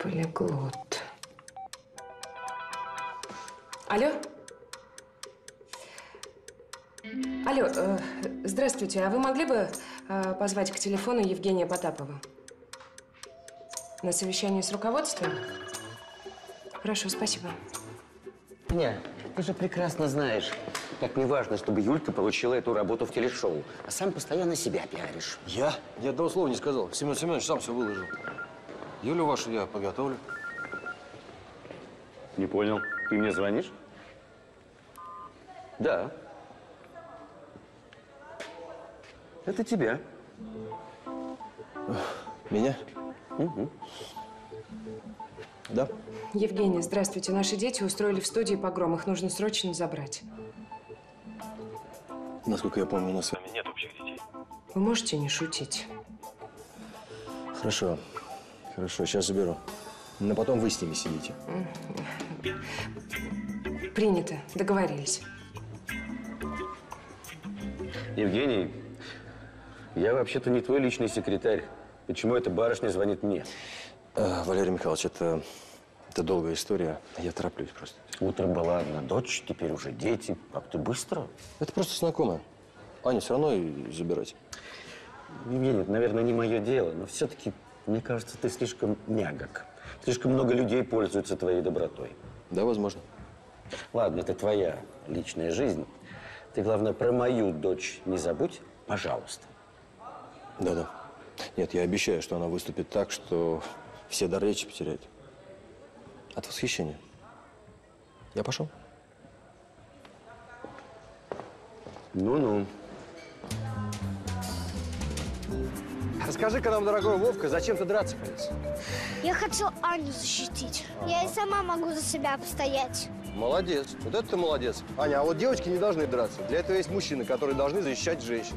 Полиглот. Алло? Алло, э, здравствуйте. А вы могли бы э, позвать к телефону Евгения Потапова? На совещание с руководством? Хорошо, спасибо. Не, ты же прекрасно знаешь, как мне важно, чтобы Юлька получила эту работу в телешоу. А сам постоянно себя пиаришь. Я? Ни одного слова не сказал. Семен Семенович сам все выложил. Юлю вашу я подготовлю. Не понял. Ты мне звонишь? Да. Это тебя. Меня? Угу. Да. Евгения, здравствуйте. Наши дети устроили в студии погром. Их нужно срочно забрать. Насколько я помню, у нас с вами нет общих детей. Вы можете не шутить? Хорошо. Хорошо, сейчас заберу. Но потом вы с ними сидите. Принято. Договорились. Евгений, я вообще-то не твой личный секретарь. Почему эта барышня звонит мне? А, Валерий Михайлович, это, это долгая история. Я тороплюсь просто. Утром была одна дочь, теперь уже дети. Как ты быстро? Это просто знакомая. Аня все равно и забирать. Евгений, это, наверное, не мое дело, но все-таки, мне кажется, ты слишком мягок. Слишком много людей пользуются твоей добротой. Да, возможно. Ладно, это твоя личная жизнь. Ты, главное, про мою дочь не забудь, пожалуйста. Да-да. Нет, я обещаю, что она выступит так, что все дар речи потеряют. От восхищения. Я пошел? Ну-ну. Расскажи-ка нам, дорогой Вовка, зачем ты драться полез? Я хочу Аню защитить. Я и сама могу за себя постоять. Молодец. Вот это ты молодец. Аня, а вот девочки не должны драться. Для этого есть мужчины, которые должны защищать женщин.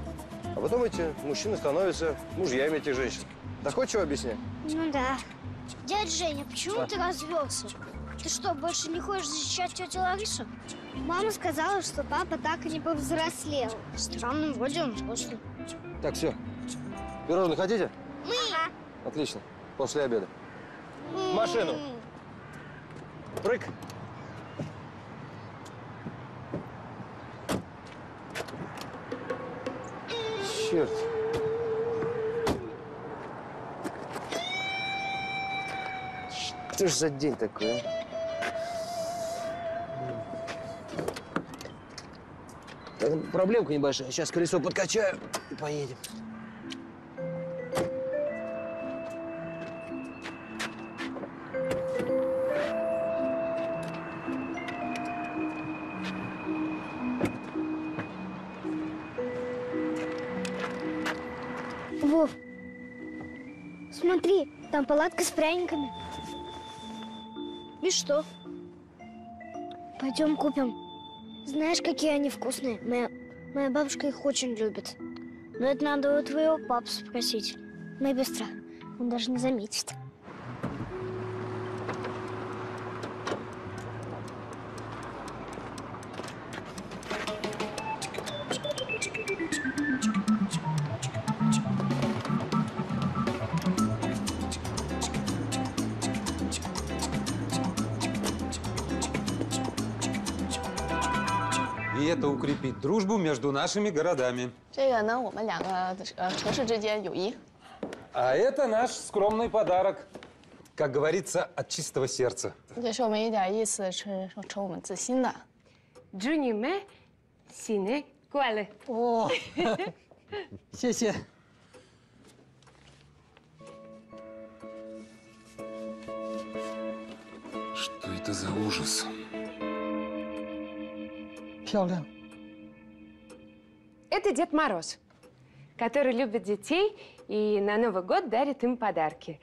А потом эти мужчины становятся мужьями этих женщин. Доходчиво объясняй. Ну да. Дядя Женя, почему ты развелся? Ты что, больше не хочешь защищать тетю Ларису? Мама сказала, что папа так и не повзрослел. Странно, вроде он взрослый. Так, все. Пирожные хотите? Мы! Отлично. После обеда. В машину. Прыг. Черт. Что ж за день такой, а? Проблемка небольшая. Сейчас колесо подкачаю и поедем. Там палатка с пряниками. И что? Пойдем купим. Знаешь, какие они вкусные? Моя, моя бабушка их очень любит. Но это надо у твоего папы спросить. Мы быстро. Он даже не заметит. укрепить дружбу между нашими городами. А это наш скромный подарок, как говорится, от чистого сердца. Джуниме сине спасибо. Что это за ужас? 漂亮。Это Дед Мороз, который любит детей и на Новый год дарит им подарки.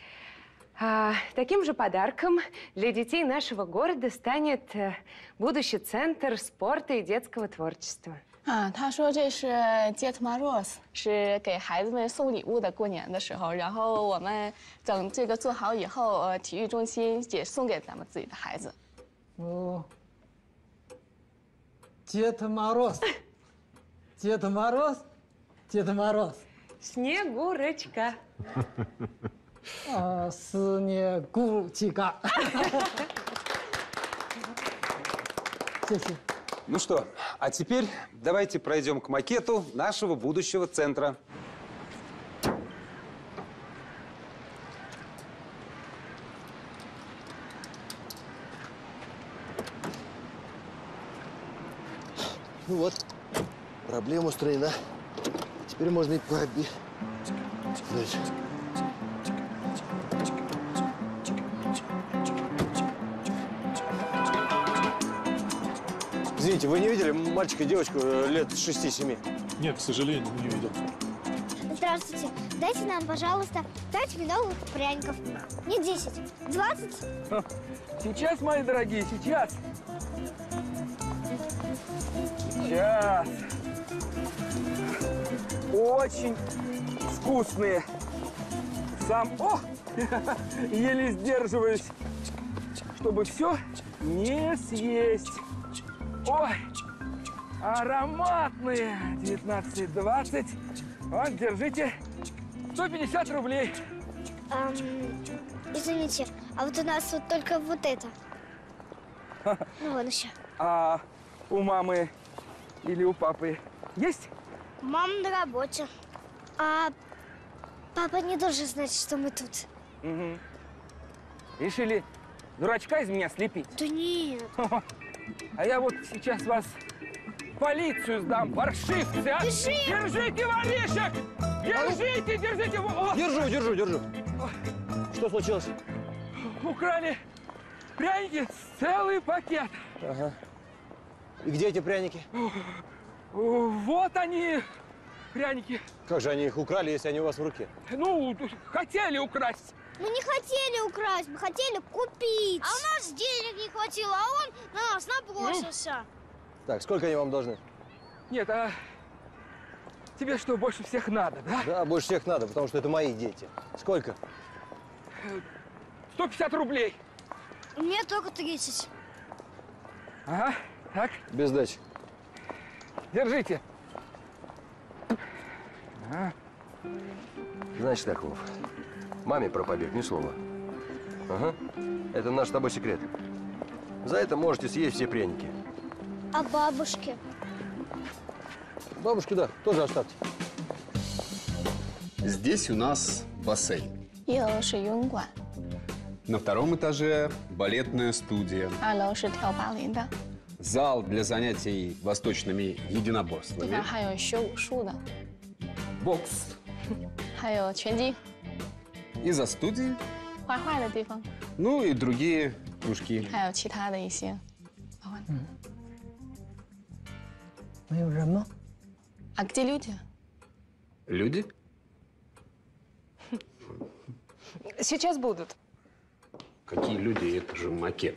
А, таким же подарком для детей нашего города станет э, будущий центр спорта и детского творчества. 啊，他说这是 Jet Maros，是给孩子们送礼物的。过年的时候，然后我们等这个做好以后，呃，体育中心也送给咱们自己的孩子。哦，Дед Мороз, Дед Мороз, Дед Мороз. Снегурочка. А, Снегурочка. Ну что, а теперь давайте пройдем к макету нашего будущего центра. Ну вот, проблема устранена. Теперь можно и. Дальше. Извините, вы не видели мальчика и девочку э, лет 6-7? Нет, к сожалению, не видел. Здравствуйте. Дайте нам, пожалуйста, 5 медовых пряников. Не 10, 20. Сейчас, мои дорогие, сейчас. Сейчас. Очень вкусные. Сам, о, еле сдерживаюсь, чтобы все не съесть. Ой, ароматные. 19-20. Вот, держите. 150 рублей. Ам, извините, а вот у нас вот только вот это. Ну, вон еще. А у мамы или у папы есть? Мама на работе. А папа не должен знать, что мы тут. Мгм. Решили дурачка из меня слепить? Да нет. А я вот сейчас вас в полицию сдам, паршивцы, а! Держи! Держите воришек! Держите, держите! О! Держу, держу, держу. Что случилось? Украли пряники, целый пакет. Ага. И где эти пряники? Вот они, пряники. Как же они их украли, если они у вас в руке? Ну, хотели украсть. Мы не хотели украсть, мы хотели купить. А у нас денег не хватило, а он на нас набросился. Так, сколько они вам должны? Нет, а тебе что, больше всех надо, да? Да, больше всех надо, потому что это мои дети. Сколько? 150 рублей. Мне только 30. Ага, так, Без дачи. Держите. А? Значит так, Вов. Маме про побег ни слова. Ага. Это наш с тобой секрет. За это можете съесть все пряники. А бабушке? Бабушке, да, тоже оставьте. Здесь у нас бассейн. На втором этаже балетная студия 二楼是跳芭蕾的， Зал для занятий восточными 这 единоборствами. 边还有学武术的， Бокс. 还有拳击、 И за студией. 画画的地方， Ну и другие кружки. 还有其他的一些。 没有人吗？ А где люди? Люди? Сейчас будут. Какие люди? Это же макет.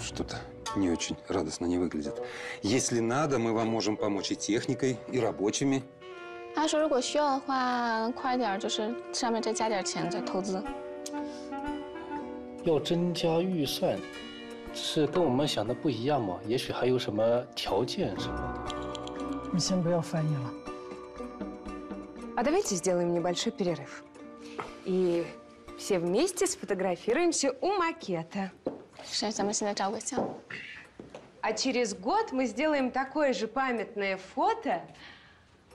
Что-то не очень радостно не выглядит. Если надо, мы вам можем помочь и техникой, и рабочими. 他说如果需要的话，快点儿，就是上面再加点钱再投资。要增加预算，是跟我们想的不一样吗？也许还有什么条件什么的。你先不要翻译了。 А давайте сделаем небольшой перерыв. И все вместе сфотографируемся у макета. 是，咱们现在照个相。 А через год мы сделаем такое же памятное фото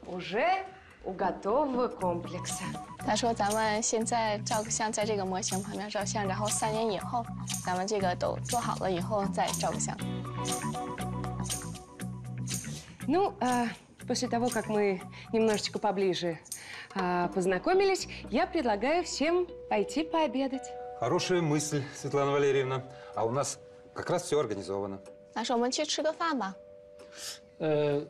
уже у готового комплекса. 他说咱们现在照个相，在这个模型旁边照相，然后三年以后，咱们这个都做好了以后再照个相。 Ну, а, после того, как мы немножечко поближе а, познакомились, я предлагаю всем пойти пообедать. Хорошая мысль, Светлана Валерьевна. А у нас как раз все организовано. 他说我们去吃个饭吧。呃，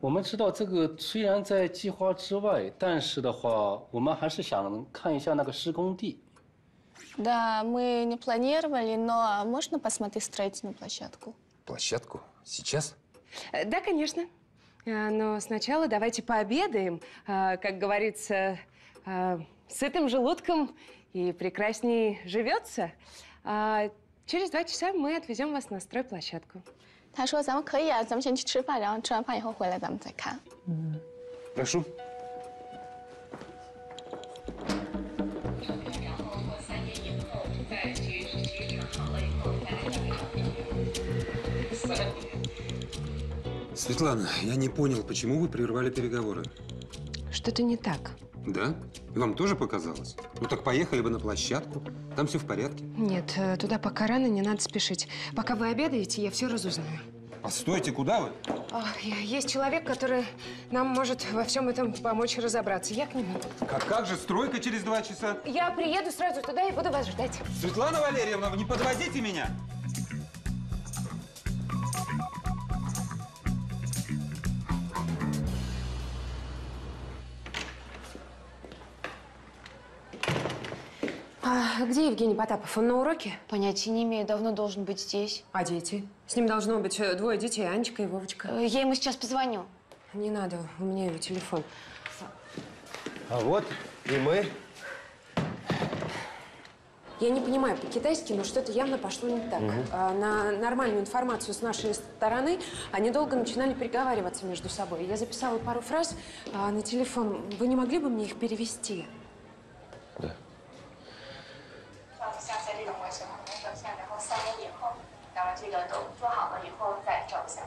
我们知道这个虽然在计划之外，但是的话，我们还是想看一下那个施工地。 Да, мы не планировали, но можно посмотреть строительную площадку? Площадку? Сейчас? Э, Да, конечно. А, Но сначала давайте пообедаем. А, Как говорится, а, сытым желудком и прекрасней живется. А Через два часа мы отвезем вас на стройплощадку. 他说咱们可以啊，咱们先去吃饭，然后吃完饭以后回来咱们再看。 Прошу. Светлана, я не понял, почему вы прервали переговоры? Что-то не так. Да? И вам тоже показалось? Ну так поехали бы на площадку, там все в порядке. Нет, э, туда пока рано, не надо спешить. Пока вы обедаете, я все разузнаю. А стойте, куда вы? А, я- Есть человек, который нам может во всем этом помочь разобраться. Я к нему. Как, как же, стройка через два часа? Я приеду сразу туда и буду вас ждать. Светлана Валерьевна, вы не подводите меня! А где Евгений Потапов? Он на уроке? Понятия не имею, давно должен быть здесь. А дети? С ним должно быть э, двое детей, Анечка и Вовочка. Э, Я ему сейчас позвоню. Не надо, у меня его телефон. А вот и мы. Я не понимаю по-китайски, но что-то явно пошло не так. Мгм. А, на нормальную информацию с нашей стороны они долго начинали переговариваться между собой. Я записала пару фраз а, на телефон. Вы не могли бы мне их перевести? 像在这种模型旁边照相，然后三年以后，咱们这个都做好了以后再照相。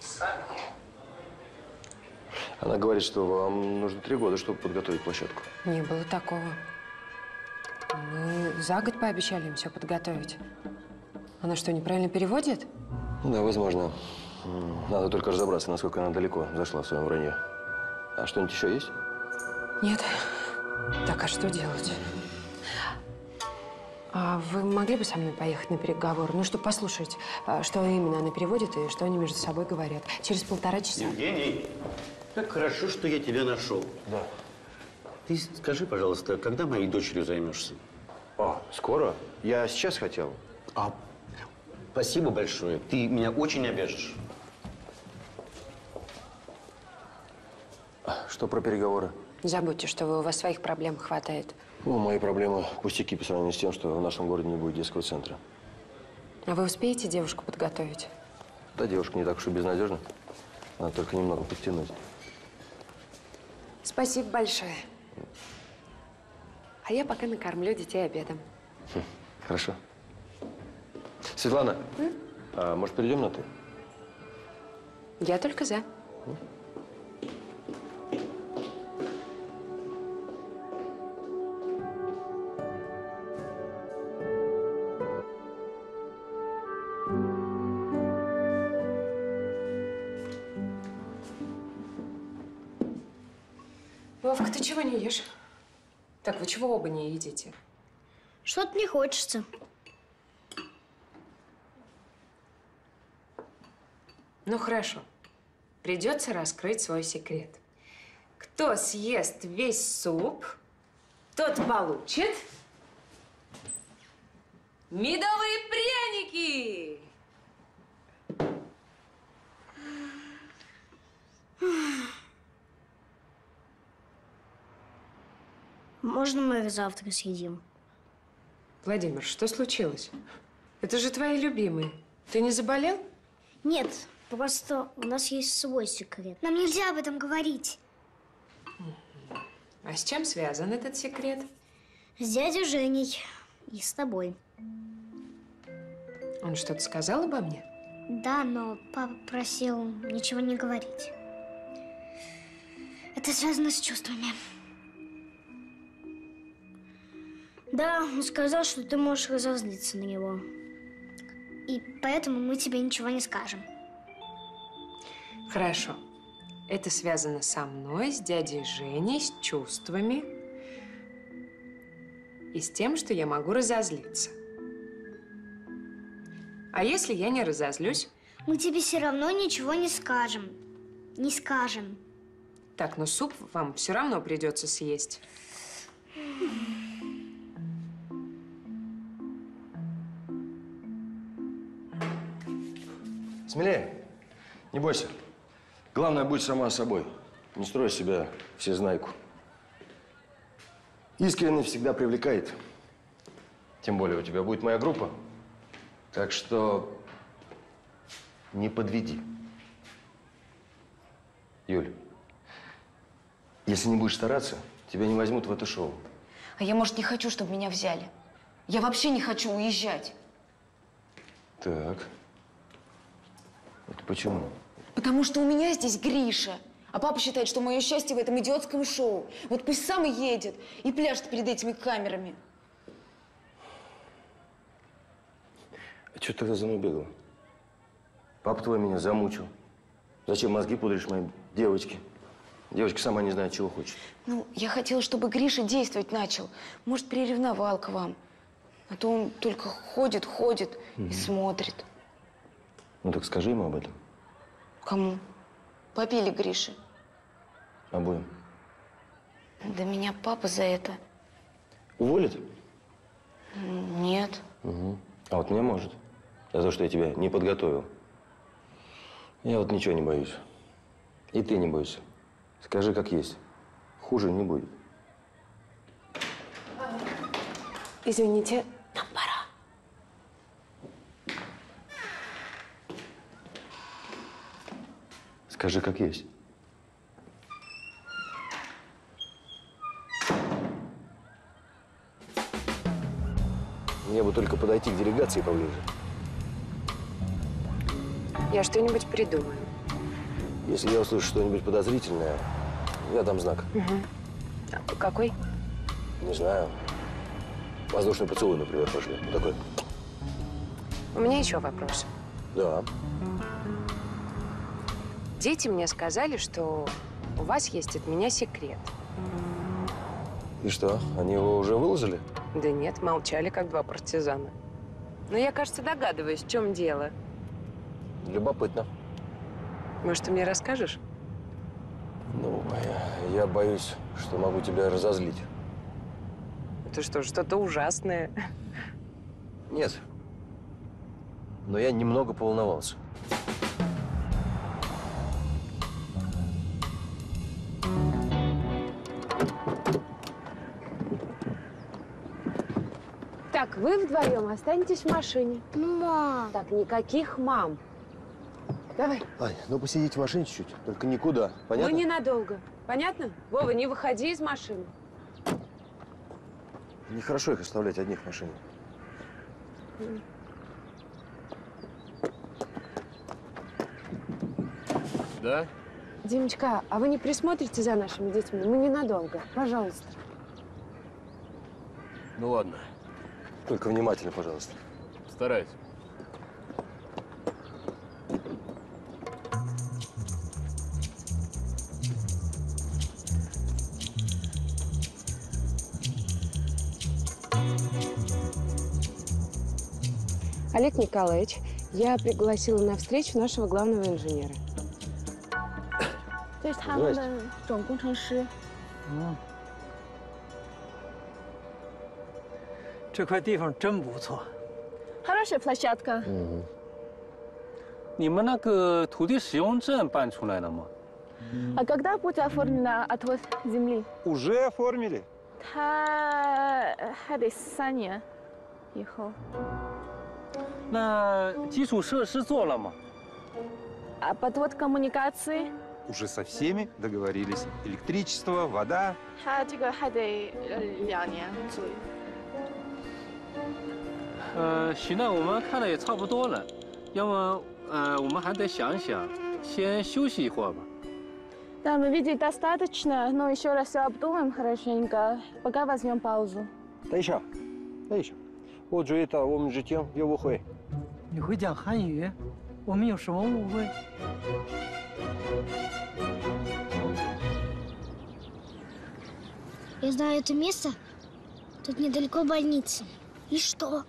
三年。 Она говорит, что вам нужно три года, чтобы подготовить площадку. Не было такого. Мы за год пообещали им все подготовить. Она что, неправильно переводит? Да, возможно. М, Надо только разобраться, насколько она далеко зашла в своем вранье. А что-нибудь еще есть? Нет. Так, а что делать? А вы могли бы со мной поехать на переговоры? Ну, чтобы послушать, а, что именно она переводит и что они между собой говорят. Через полтора часа. Евгений, как хорошо, что я тебя нашел. Да. Ты скажи, пожалуйста, когда моей дочерью займешься? О, скоро? Я сейчас хотел. А, спасибо большое. Ты меня очень обяжешь. Что про переговоры? Забудьте, что вы, у вас своих проблем хватает. Ну, мои проблемы пустяки по сравнению с тем, что в нашем городе не будет детского центра. А вы успеете девушку подготовить? Да, девушка не так уж и безнадежна. Надо только немного подтянуть. Спасибо большое. А я пока накормлю детей обедом. Хорошо. Светлана, а может, перейдем на «ты»? Я только за. Вовка, ешь? Так, вы чего оба не едите? Что-то не хочется. Ну хорошо. Придется раскрыть свой секрет. Кто съест весь суп, тот получит медовые пряники. Можно мы завтра съедим? Владимир, что случилось? Это же твои любимые. Ты не заболел? Нет, просто у нас есть свой секрет. Нам нельзя об этом говорить. А с чем связан этот секрет? С дядей Женей и с тобой. Он что-то сказал обо мне? Да, но папа просил ничего не говорить. Это связано с чувствами. Да, он сказал, что ты можешь разозлиться на него. И поэтому мы тебе ничего не скажем. Хорошо. Это связано со мной, с дядей Женей, с чувствами и с тем, что я могу разозлиться. А если я не разозлюсь? Мы тебе все равно ничего не скажем. Не скажем. Так, но суп вам все равно придется съесть. Смелее. Не бойся. Главное, будь сама собой. Не строй себя всезнайку. Искренне всегда привлекает. Тем более у тебя будет моя группа. Так что не подведи. Юль, если не будешь стараться, тебя не возьмут в это шоу. А я, может, не хочу, чтобы меня взяли. Я вообще не хочу уезжать. Так. Это почему? Потому что у меня здесь Гриша. А папа считает, что мое счастье в этом идиотском шоу. Вот пусть сам и едет. И пляшет перед этими камерами. А что ты тогда за мной бегала? Папа твой меня замучил. Зачем мозги пудришь моей девочке? Девочка сама не знает, чего хочет. Ну, я хотела, чтобы Гриша действовать начал. Может, приревновал к вам. А то он только ходит, ходит и смотрит. Ну так скажи ему об этом. Кому? Папе или Грише? Обоим. Да меня папа за это. Уволит? Нет. Угу. А вот меня может. За то, что я тебя не подготовил. Я вот ничего не боюсь. И ты не бойся. Скажи, как есть. Хуже не будет. Извините, нам пора. Скажи, как есть. Мне бы только подойти к делегации поближе. я что-нибудь придумаю. Если я услышу что-нибудь подозрительное, я дам знак. А Какой? Не знаю. Воздушный поцелуй, например, пошли. Такой. У меня еще вопрос. Да. Дети мне сказали, что у вас есть от меня секрет. И что, они его уже выложили? Да нет, молчали, как два партизана. Но я, кажется, догадываюсь, в чем дело. Любопытно. Может, ты мне расскажешь? Ну, я, я боюсь, что могу тебя разозлить. Это что, что-то ужасное? Нет. Но я немного поволновался. Вы вдвоем останетесь в машине. Мам. Так, никаких мам. Давай. Ань, ну посидите в машине чуть-чуть, только никуда. Понятно? Мы ненадолго. Понятно? Вова, не выходи из машины. Нехорошо их оставлять одних в машине. Да? Димочка, а вы не присмотрите за нашими детьми? Мы ненадолго. Пожалуйста. Ну ладно, Только внимательно, пожалуйста. стараюсь. Олег Николаевич, я пригласила на встречу нашего главного инженера. 这是这块地方真不错。 Хорошая площадка. 你们那个土地使用证办出来了吗？ А когда будет оформлена отвод земли? Уже оформили. 它还得三年以后。那基础设施做了吗？ А подвод коммуникации? Уже со всеми договорились. Электричество, вода. 它这个还得呃两年左右。 呃，行了，我们看的也差不多了，要么呃，我们还得想一想，先休息一会儿吧。 Да, мы видели достаточно, но еще раз все обдумаем хорошенько. Пока возьмем паузу. 等一下，等一下，我觉得我们之间有误会。你会讲韩语？我们有什么误会？ Я знаю это место. Тут недалеко больница. И что?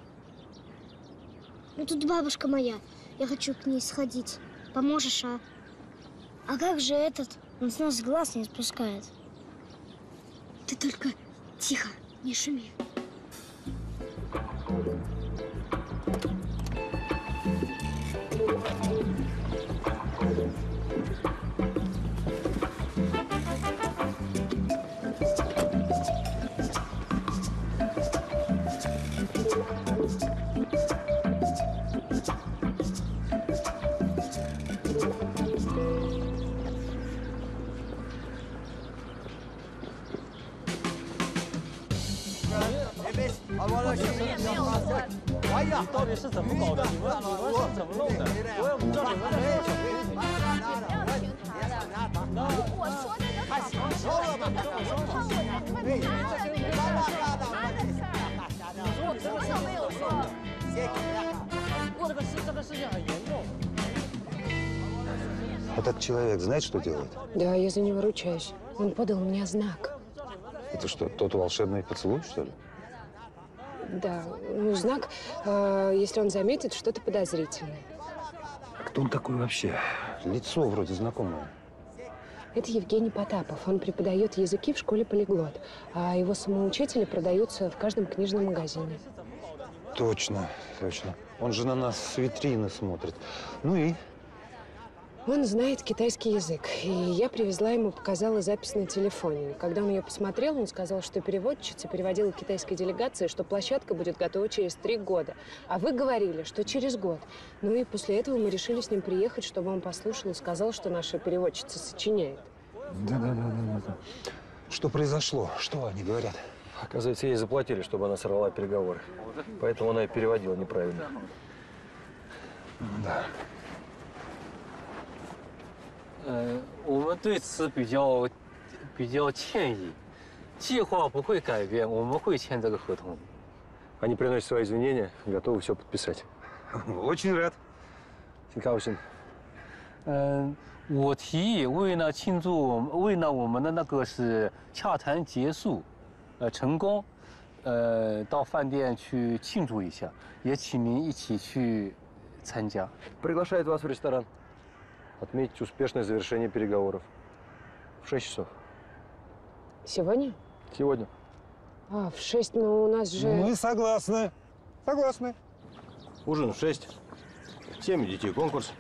Ну тут бабушка моя. Я хочу к ней сходить. Поможешь, а? А как же этот? Он с нас глаз не спускает. Ты только тихо, не шуми. Этот человек знает, что делает? Да, я за него ручаюсь. Он подал мне знак. Это что, тот волшебный поцелуй, что ли? Да, ну, знак, э, если он заметит что-то подозрительное. Кто он такой вообще? Лицо вроде знакомое. Это Евгений Потапов. Он преподает языки в школе полиглот, а его самоучители продаются в каждом книжном магазине. Точно, точно. Он же на нас с витрины смотрит. Ну и? Он знает китайский язык, и я привезла ему, показала запись на телефоне. Когда он ее посмотрел, он сказал, что переводчица переводила китайской делегации, что площадка будет готова через три года. А вы говорили, что через год. Ну и после этого мы решили с ним приехать, чтобы он послушал и сказал, что наша переводчица сочиняет. Да, да, да, да, да. Что произошло? Что они говорят? Оказывается, ей заплатили, чтобы она сорвала переговоры. Поэтому она и переводила неправильно. Да. 呃，我们对此比较比较歉意，计划不会改变，我们会签这个合同。 Они приносят свои извинения, готовы все подписать. Очень рад. 挺高兴。嗯，我提议为了庆祝我们为了我们的那个是洽谈结束，呃成功，呃到饭店去庆祝一下，也请您一起去参加。 Приглашает вас в ресторан. Отметить успешное завершение переговоров. В 6 часов. Сегодня? Сегодня. А, в шесть, но у нас же... Мы согласны. Согласны. Ужин в 6. Семь детей конкурс.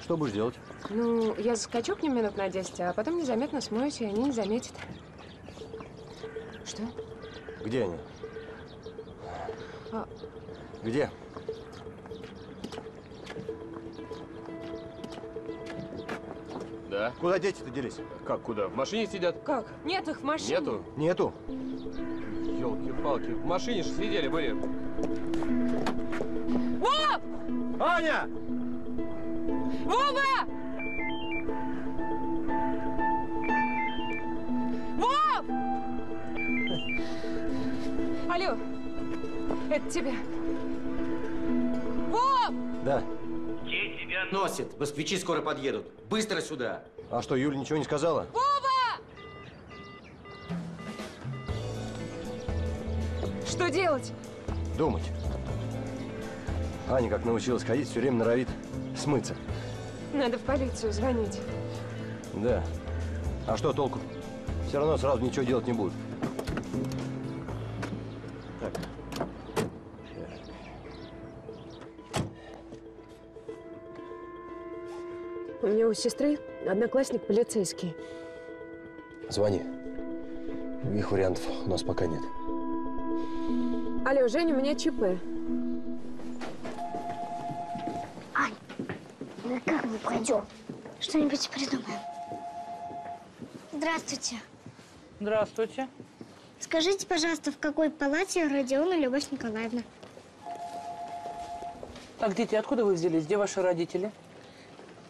Что будешь делать? Ну, я заскочу к ним минут на 10, а потом незаметно смоюсь, и они не заметят. Что? Где они? А, Где? Да. Куда дети-то делись? Как куда? В машине сидят? Как? Нет их в машине. Нету? Нету. Елки-палки. В машине же сидели были. Вов! Аня! Вова! Вов! Алло, это тебе. Вов! Да. Носит? Москвичи скоро подъедут. Быстро сюда. А что, Юля ничего не сказала? Вова! Что делать? Думать. Аня, как научилась ходить, все время норовит смыться. Надо в полицию звонить. Да. А что толку? Все равно сразу ничего делать не будут. У сестры одноклассник полицейский. Звони. Других вариантов у нас пока нет. Алло, Женя, у меня ЧП. Ну как мы пойдем? Что-нибудь придумаем. Здравствуйте. Здравствуйте. Скажите, пожалуйста, в какой палате Родиона Любовь Николаевна? Так, дети, откуда вы взялись? Где ваши родители?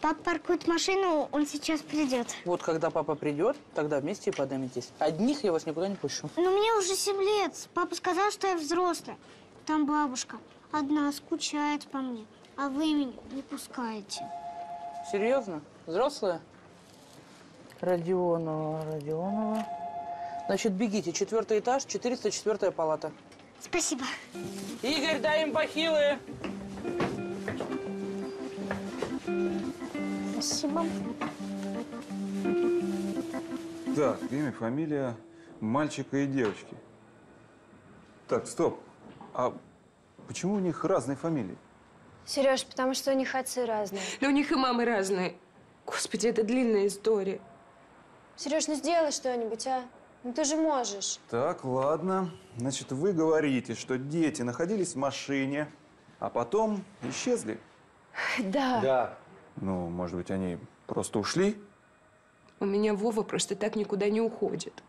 Папа паркует машину, он сейчас придет. Вот когда папа придет, тогда вместе и поднимитесь. Одних я вас никуда не пущу. Но мне уже 7 лет. Папа сказал, что я взрослая. Там бабушка одна скучает по мне, а вы меня не пускаете. Серьезно? Взрослая? Родионова, Родионова. Значит, бегите. Четвертый этаж, 404 палата. Спасибо. Игорь, дай им бахилы. Спасибо. Так, имя, фамилия мальчика и девочки. Так, стоп. А почему у них разные фамилии? Сереж, потому что у них отцы разные. Да у них и мамы разные. Господи, это длинная история. Сереж, ну сделай что-нибудь, а? Ну ты же можешь. Так, ладно. Значит, вы говорите, что дети находились в машине, а потом исчезли. Да. Да. Ну, может быть, они просто ушли? У меня Вова просто так никуда не уходит.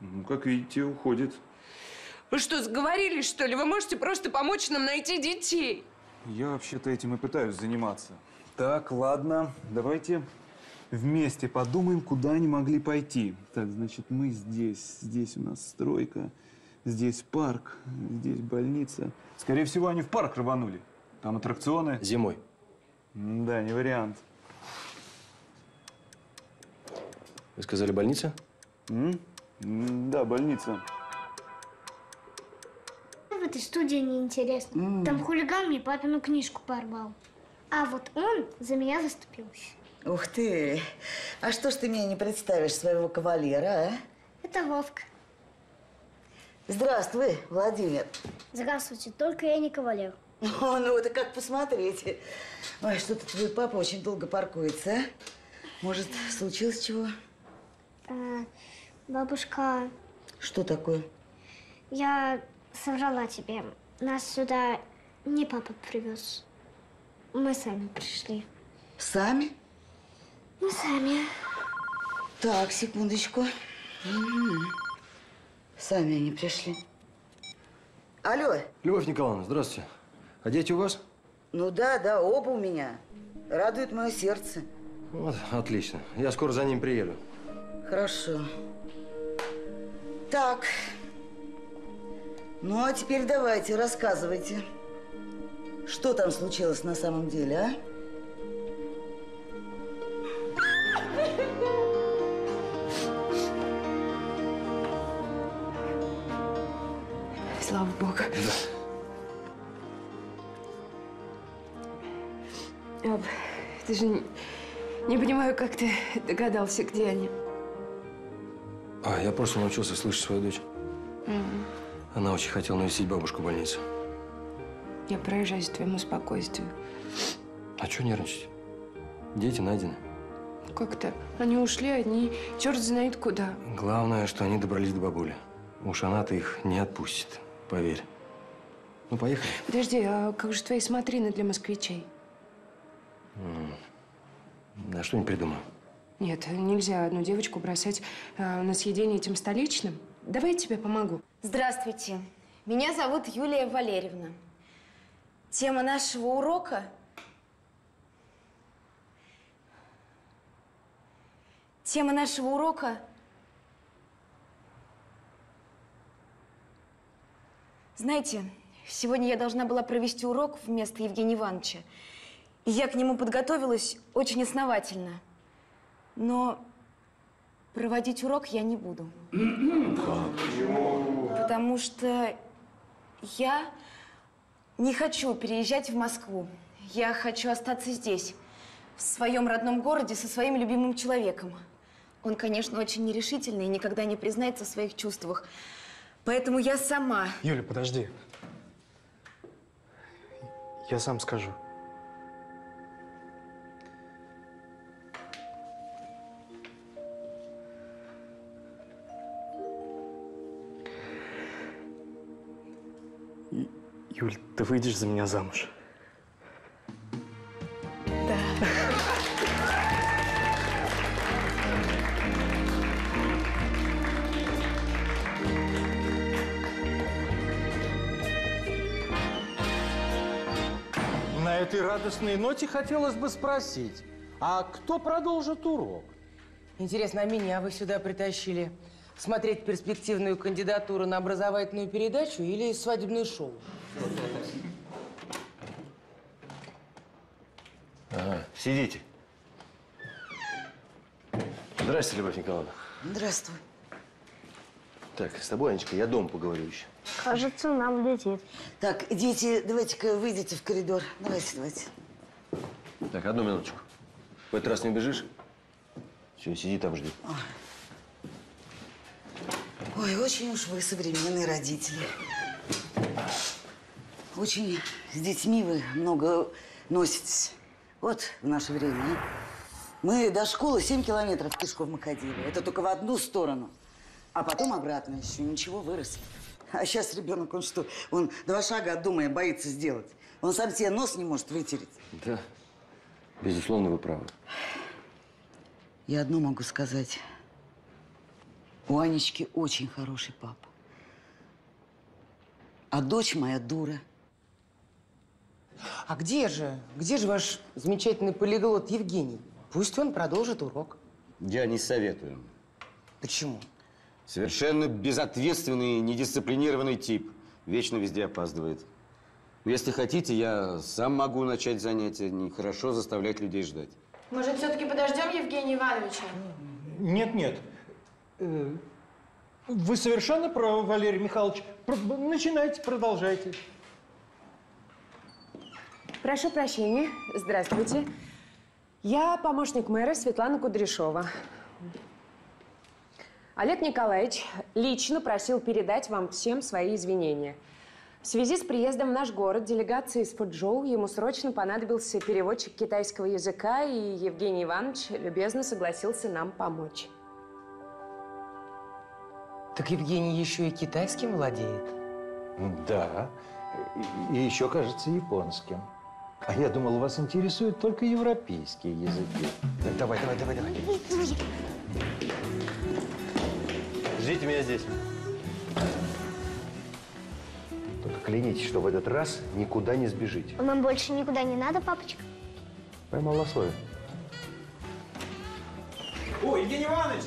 Ну, как видите, уходит. Вы что, сговорились, что ли? Вы можете просто помочь нам найти детей? Я вообще-то этим и пытаюсь заниматься. Так, ладно, давайте вместе подумаем, куда они могли пойти. Так, значит, мы здесь, здесь у нас стройка, здесь парк, здесь больница. Скорее всего, они в парк рванули. Там аттракционы. Зимой. Да, не вариант. Вы сказали больница? М? М, Да, больница. В этой студии неинтересно. Там хулиган мне папину книжку порвал. А вот он за меня заступился. Ух ты! А что ж ты мне не представишь своего кавалера, а? Это Вовка. Здравствуй, Владимир. Здравствуйте, только я не кавалер. О, ну это как посмотреть. Ой, что-то твой папа очень долго паркуется, а? Может, случилось чего? А, бабушка, Что такое? я соврала тебе. Нас сюда не папа привез. Мы сами пришли. Сами? Мы сами. Так, секундочку. М. Сами они пришли. Алло. Любовь Николаевна, здравствуйте. А дети у вас? Ну да, да, оба у меня. Радует мое сердце. Вот, отлично. Я скоро за ним приеду. Хорошо. Так. Ну, а теперь давайте, рассказывайте. Что там случилось на самом деле, а? Слава богу. Аб, ты же не, не понимаю, как ты догадался, где они. А, я просто научился слышать свою дочь. Она очень хотела навестить бабушку в больнице. Я поражаюсь твоему спокойствию. А что нервничать? Дети найдены. Как-то они ушли, они черт знает куда. Главное, что они добрались до бабули. Уж она-то их не отпустит, поверь. Ну, поехали. Подожди, а как же твои смотрины для москвичей? М, Да что-нибудь придумаю. Нет, нельзя одну девочку бросать э, на съедение этим столичным. Давай я тебе помогу. Здравствуйте. Меня зовут Юлия Валерьевна. Тема нашего урока Тема нашего урока Знаете, сегодня я должна была провести урок вместо Евгения Ивановича. Я к нему подготовилась очень основательно. Но проводить урок я не буду. Потому что я не хочу переезжать в Москву. Я хочу остаться здесь, в своем родном городе, со своим любимым человеком. Он, конечно, очень нерешительный и никогда не признается в своих чувствах. Поэтому я сама Юля, подожди. Я сам скажу. Юль, ты выйдешь за меня замуж? На этой радостной ноте хотелось бы спросить, а кто продолжит урок? Интересно, а меня вы сюда притащили смотреть перспективную кандидатуру на образовательную передачу или свадебное шоу? Ага, сидите. Здрасте, Любовь Николаевна. Здравствуй. Так, с тобой, Анечка, я дома поговорю еще. Кажется, нам летит. Так, дети, давайте-ка выйдите в коридор. Давайте, давайте. Так, одну минуточку. В этот раз не убежишь? Все, сиди там, жди. Ой, очень уж вы современные родители. Очень с детьми вы много носитесь. Вот в наше время, а. Мы до школы 7 километров пешком ходили. Это только в одну сторону. А потом обратно еще. Ничего, выросли. А сейчас ребенок, он что? Он два шага и боится сделать. Он сам себе нос не может вытереть. Да, безусловно, вы правы. Я одно могу сказать. У Анечки очень хороший папа. А дочь моя дура. А где же, где же ваш замечательный полиглот Евгений? Пусть он продолжит урок. Я не советую. Почему? Совершенно безответственный, недисциплинированный тип. Вечно везде опаздывает. Если хотите, я сам могу начать занятия. Нехорошо заставлять людей ждать. Может, все-таки подождем Евгения Ивановича? Нет, нет. Э, Вы совершенно правы, Валерий Михайлович. Начинайте, продолжайте. Прошу прощения. Здравствуйте. Я помощник мэра Светлана Кудряшова. Олег Николаевич лично просил передать вам всем свои извинения. В связи с приездом в наш город делегации из Фуджоу ему срочно понадобился переводчик китайского языка, и Евгений Иванович любезно согласился нам помочь. Так Евгений еще и китайским владеет. Да. И еще, кажется, японским. А я думал, вас интересуют только европейские языки. Давай, давай, давай, давай. Ждите меня здесь. Только клянитесь, что в этот раз никуда не сбежите. Нам больше никуда не надо, папочка? Поймал на слове. О, Евгений Иванович!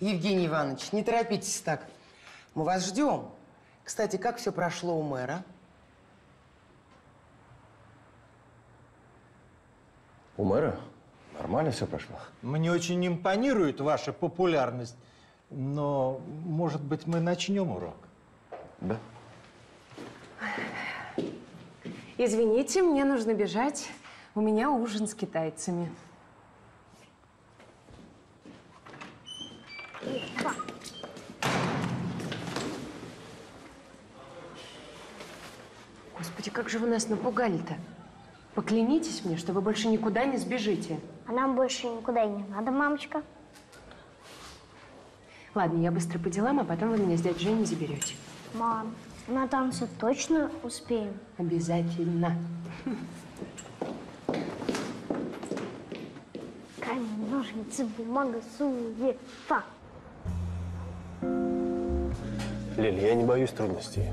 Евгений Иванович, не торопитесь так. Мы вас ждем. Кстати, как все прошло у мэра? У мэра нормально все прошло. Мне очень импонирует ваша популярность, но, может быть, мы начнем урок? Да. Извините, мне нужно бежать. У меня ужин с китайцами. Господи, как же вы нас напугали-то? Поклянитесь мне, что вы больше никуда не сбежите. А нам больше никуда и не надо, мамочка. Ладно, я быстро по делам, а потом вы меня с дядей Женей заберете. Мам, на танцы точно успеем? Обязательно. Камень, ножницы, бумага, суета. Лель, я не боюсь трудностей.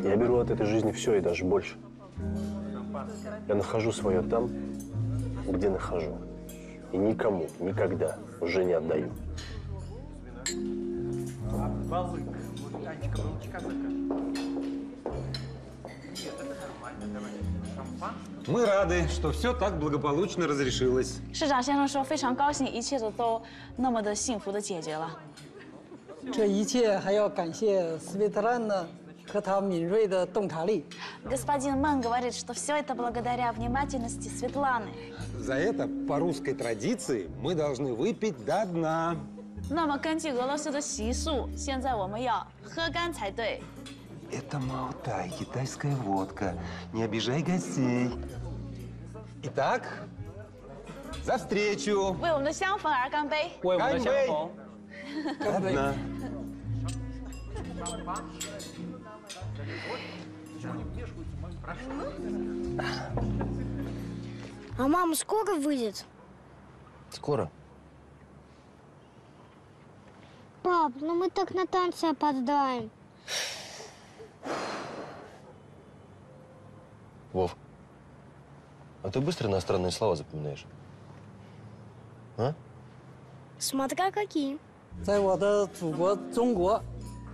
Я беру от этой жизни все и даже больше. Я нахожу свое там, где нахожу. И никому, никогда уже не отдаю. Мы рады, что все так благополучно разрешилось. 市长先生说非常高兴，一切都都那么的幸福的解决了。这一切还要感谢斯维特兰娜 和她敏锐的洞察力。 Господин Мэн говорит, что все это благодаря внимательности Светланы. За это, по русской традиции, мы должны выпить до дна. 那么根据俄罗斯的习俗，现在我们要喝干才对。 Это Маотай, китайская водка. Не обижай гостей. Итак, за встречу. 为我们的相逢而干杯！为我们的相干杯逢。 Одна. А мама скоро выйдет? Скоро. Пап, ну мы так на танцы опоздаем. Вов, а ты быстро иностранные слова запоминаешь? А? Смотря какие. 在我的祖国中国，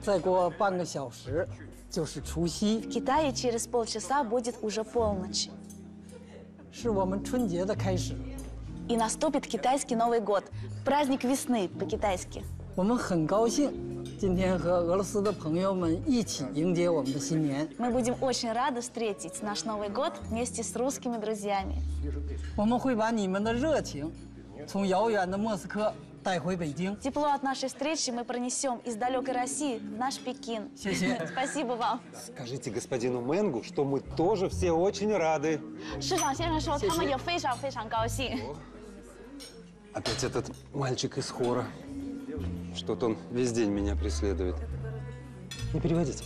再过半个小时 就是除夕， В Китае через полчаса будет уже полночь. 是我们春节的开始。 И наступит китайский Новый год. Праздник весны по-китайски. 我们很高兴，今天和俄罗斯的朋友们一起迎接我们的新年。 Мы будем очень рады встретить наш Новый год вместе с русскими друзьями. 我们会把你们的热情从遥远的莫斯科 带回北京。 Тепло от нашей встречи мы пронесем из далекой России в наш Пекин. 谢谢。 Спасибо вам. Скажите господину Мэнгу, что мы тоже все очень рады. 市长先生说他们也非常非常高兴。 Опять этот мальчик из хора. Что-то он весь день меня преследует. Не переводите.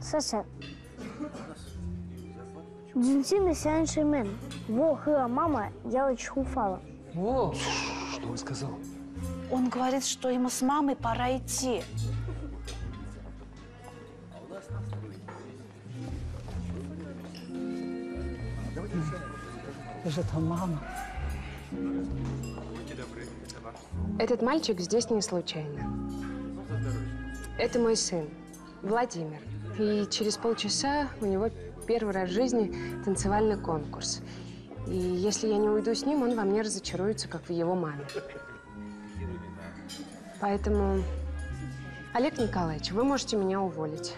谢谢。今天的先生们，我和妈妈要出发了。 О, Что он сказал? Он говорит, что ему с мамой пора идти. Это там мама. Этот мальчик здесь не случайно. Это мой сын, Владимир. И через полчаса у него первый раз в жизни танцевальный конкурс. И если я не уйду с ним, он во мне разочаруется, как в его маме. Поэтому, Олег Николаевич, вы можете меня уволить.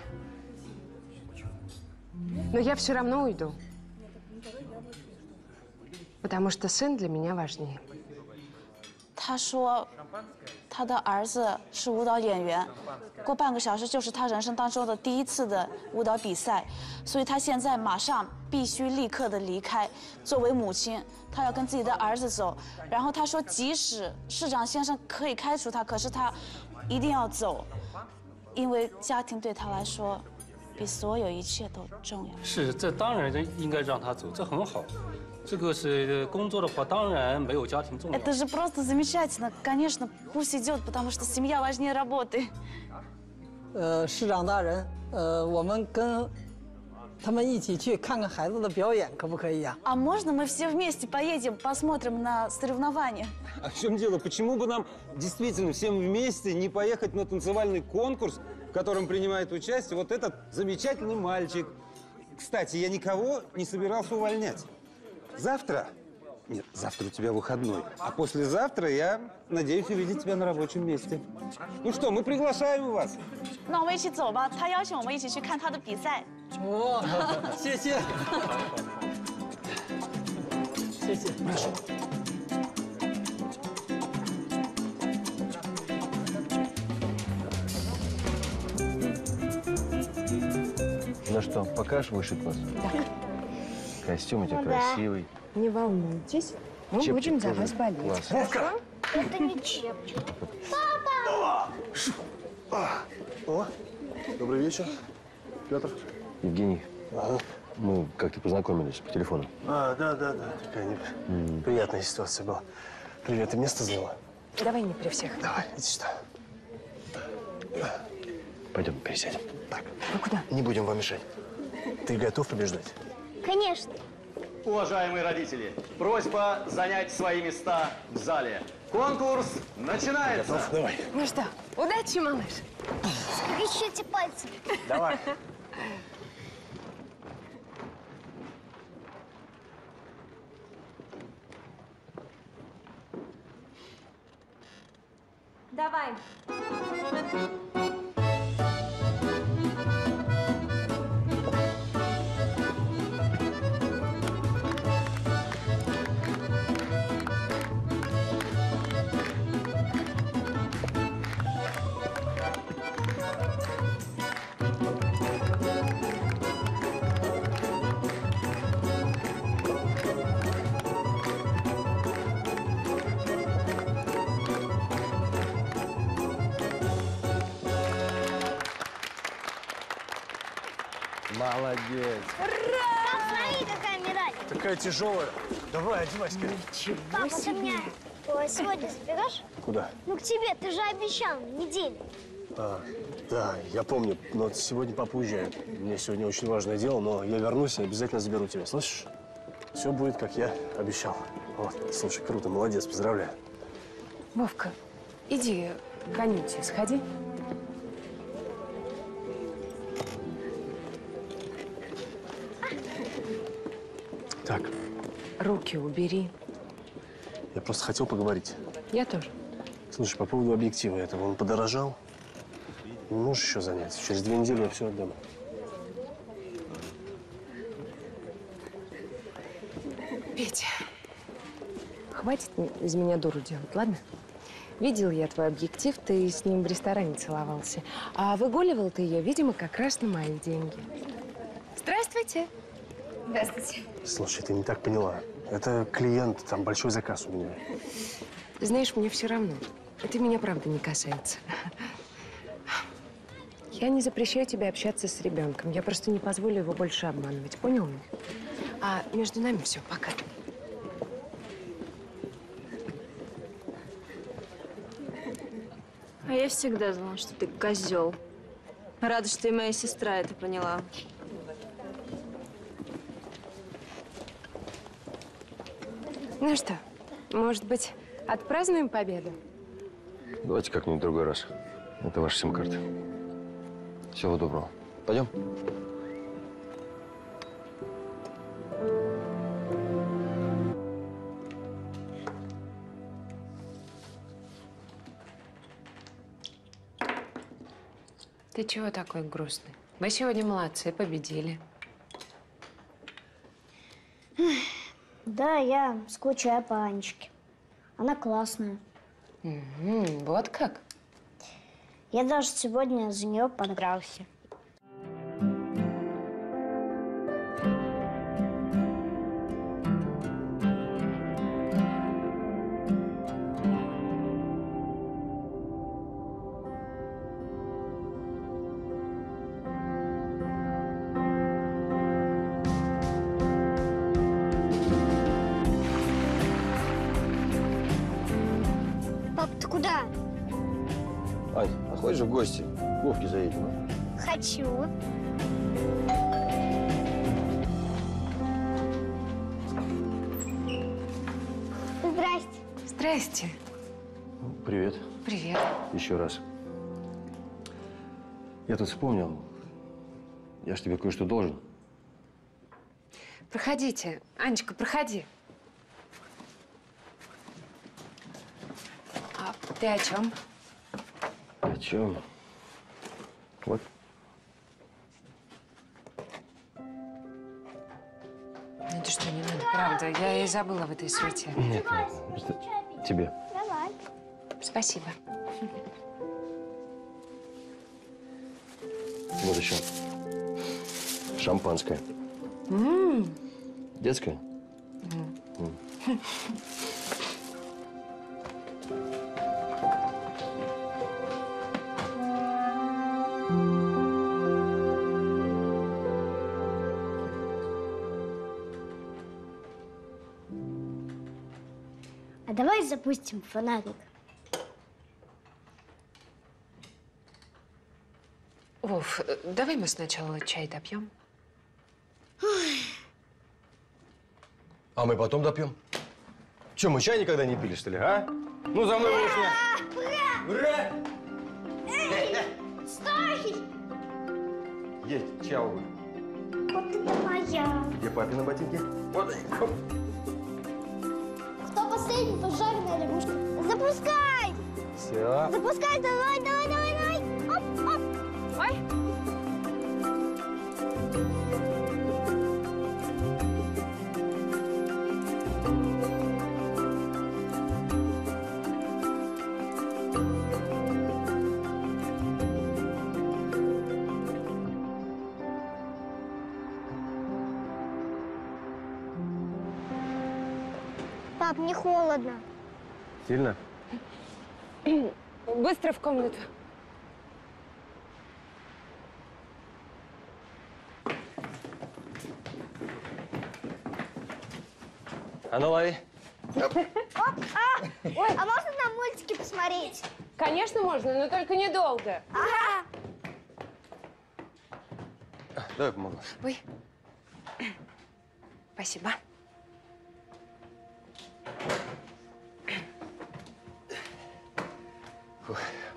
Но я все равно уйду. Потому что сын для меня важнее. 他说，他的儿子是舞蹈演员，过半个小时就是他人生当中的第一次的舞蹈比赛，所以他现在马上必须立刻的离开。作为母亲，他要跟自己的儿子走。然后他说，即使市长先生可以开除他，可是他一定要走，因为家庭对他来说比所有一切都重要。是，这当然应该让他走，这很好。这个是工作的话，当然没有家庭重要。 Это же просто замечательно. Конечно, пусть идет, потому что семья важнее работы. 呃，市长大人，呃，我们跟他们一起去看看孩子的表演，可不可以呀、 А можно мы все вместе поедем, посмотрим на соревнования? А в чем дело? Почему бы нам действительно всем вместе не поехать на танцевальный конкурс, в котором принимает участие вот этот замечательный мальчик? Кстати, я никого не собирался увольнять. Завтра? Нет, завтра у тебя выходной. А послезавтра я надеюсь увидеть тебя на рабочем месте. Ну что, мы приглашаем вас. О, спасибо. Спасибо. Ну что, покажешь высший класс? Так. Костюм у тебя Ну да. красивый. Не волнуйтесь, мы Чепчик будем за вас болеть. класс. Хорошо? Это не чепчик. О, добрый вечер, Петр. Евгений, мы как-то познакомились по телефону. А, да, да, да, такая неприятная ситуация была. Привет, ты место заняла? Давай не при всех. Давай, иди сюда. Пойдем пересядем. Так. Вы куда? Не будем вам мешать. Ты готов побеждать? Конечно. Уважаемые родители, просьба занять свои места в зале. Конкурс начинается. Готов? Давай. Ну что, удачи, малыш. Скрещите пальцы. Давай. Давай. Молодец. Пап, смотри, какая медаль. Такая тяжелая. Давай, одевайся. Папа, ты меня ой, сегодня заберешь? Куда? Ну, к тебе, ты же обещал, неделю. А, да, я помню, но сегодня папа уезжает. У меня сегодня очень важное дело, но я вернусь и обязательно заберу тебя, слышишь? Все будет, как я обещал. Вот, слушай, круто, молодец, поздравляю. Вовка, иди к Анюте, сходи. Так, Руки убери. я просто хотел поговорить. Я тоже. Слушай, по поводу объектива этого, он подорожал? Не можешь еще занять? Через две недели я все отдам. Петя, хватит из меня дуру делать, ладно? Видел я твой объектив, ты с ним в ресторане целовался. А выгуливал ты ее, видимо, как раз на мои деньги. Здравствуйте. Здравствуйте. Слушай, ты не так поняла. Это клиент, там большой заказ у меня. Знаешь, мне все равно. Это меня правда не касается. Я не запрещаю тебе общаться с ребенком. Я просто не позволю его больше обманывать. Понял? А между нами все, пока. А я всегда знала, что ты козел. Рада, что и моя сестра это поняла. Ну что, может быть, отпразднуем победу? Давайте как-нибудь в другой раз. Это ваша сим-карта. Всего доброго. Пойдем? Ты чего такой грустный? Вы сегодня молодцы, победили. Да, я скучаю по Анечке. Она классная. Мгм, вот как? Я даже сегодня за нее подрался. Здрасте. Привет. Привет. Еще раз. Я тут вспомнил. Я ж тебе кое-что должен. Проходите. Анечка, проходи. А ты о чем? О чем? Вот. Ну ты что, не надо, правда. Я и забыла в этой суете. Нет, нет, просто тебе. Давай. Спасибо. Вот еще. Шампанское. М, Детское? м. М. запустим фонарик. Вов, э, давай мы сначала чай допьем. А мы потом допьем. Че, мы чай никогда не пили, что ли, а? Ну, за мной вышли. Ура! Стой! Есть, чау. Вот это моя. Где папины ботинки? Вот они. Кто последний. Запускай! Все. Запускай, давай, давай, давай, давай. Оп, оп. Ой. Пап, не холодно. Сильно? быстро в комнату. А ну лови. Оп. А! Ой, а можно нам мультики посмотреть? Конечно можно, но только недолго. Ага. Давай помогу. Ой. Спасибо.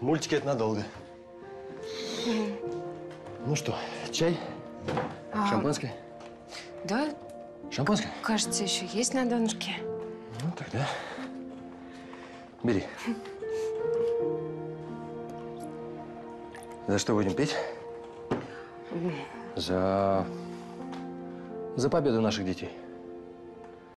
Мультики это надолго. Ну что, чай? А, Шампанское? Да, Шампанское? кажется, еще есть на донышке. Ну, тогда бери. За что будем пить? За... За победу наших детей.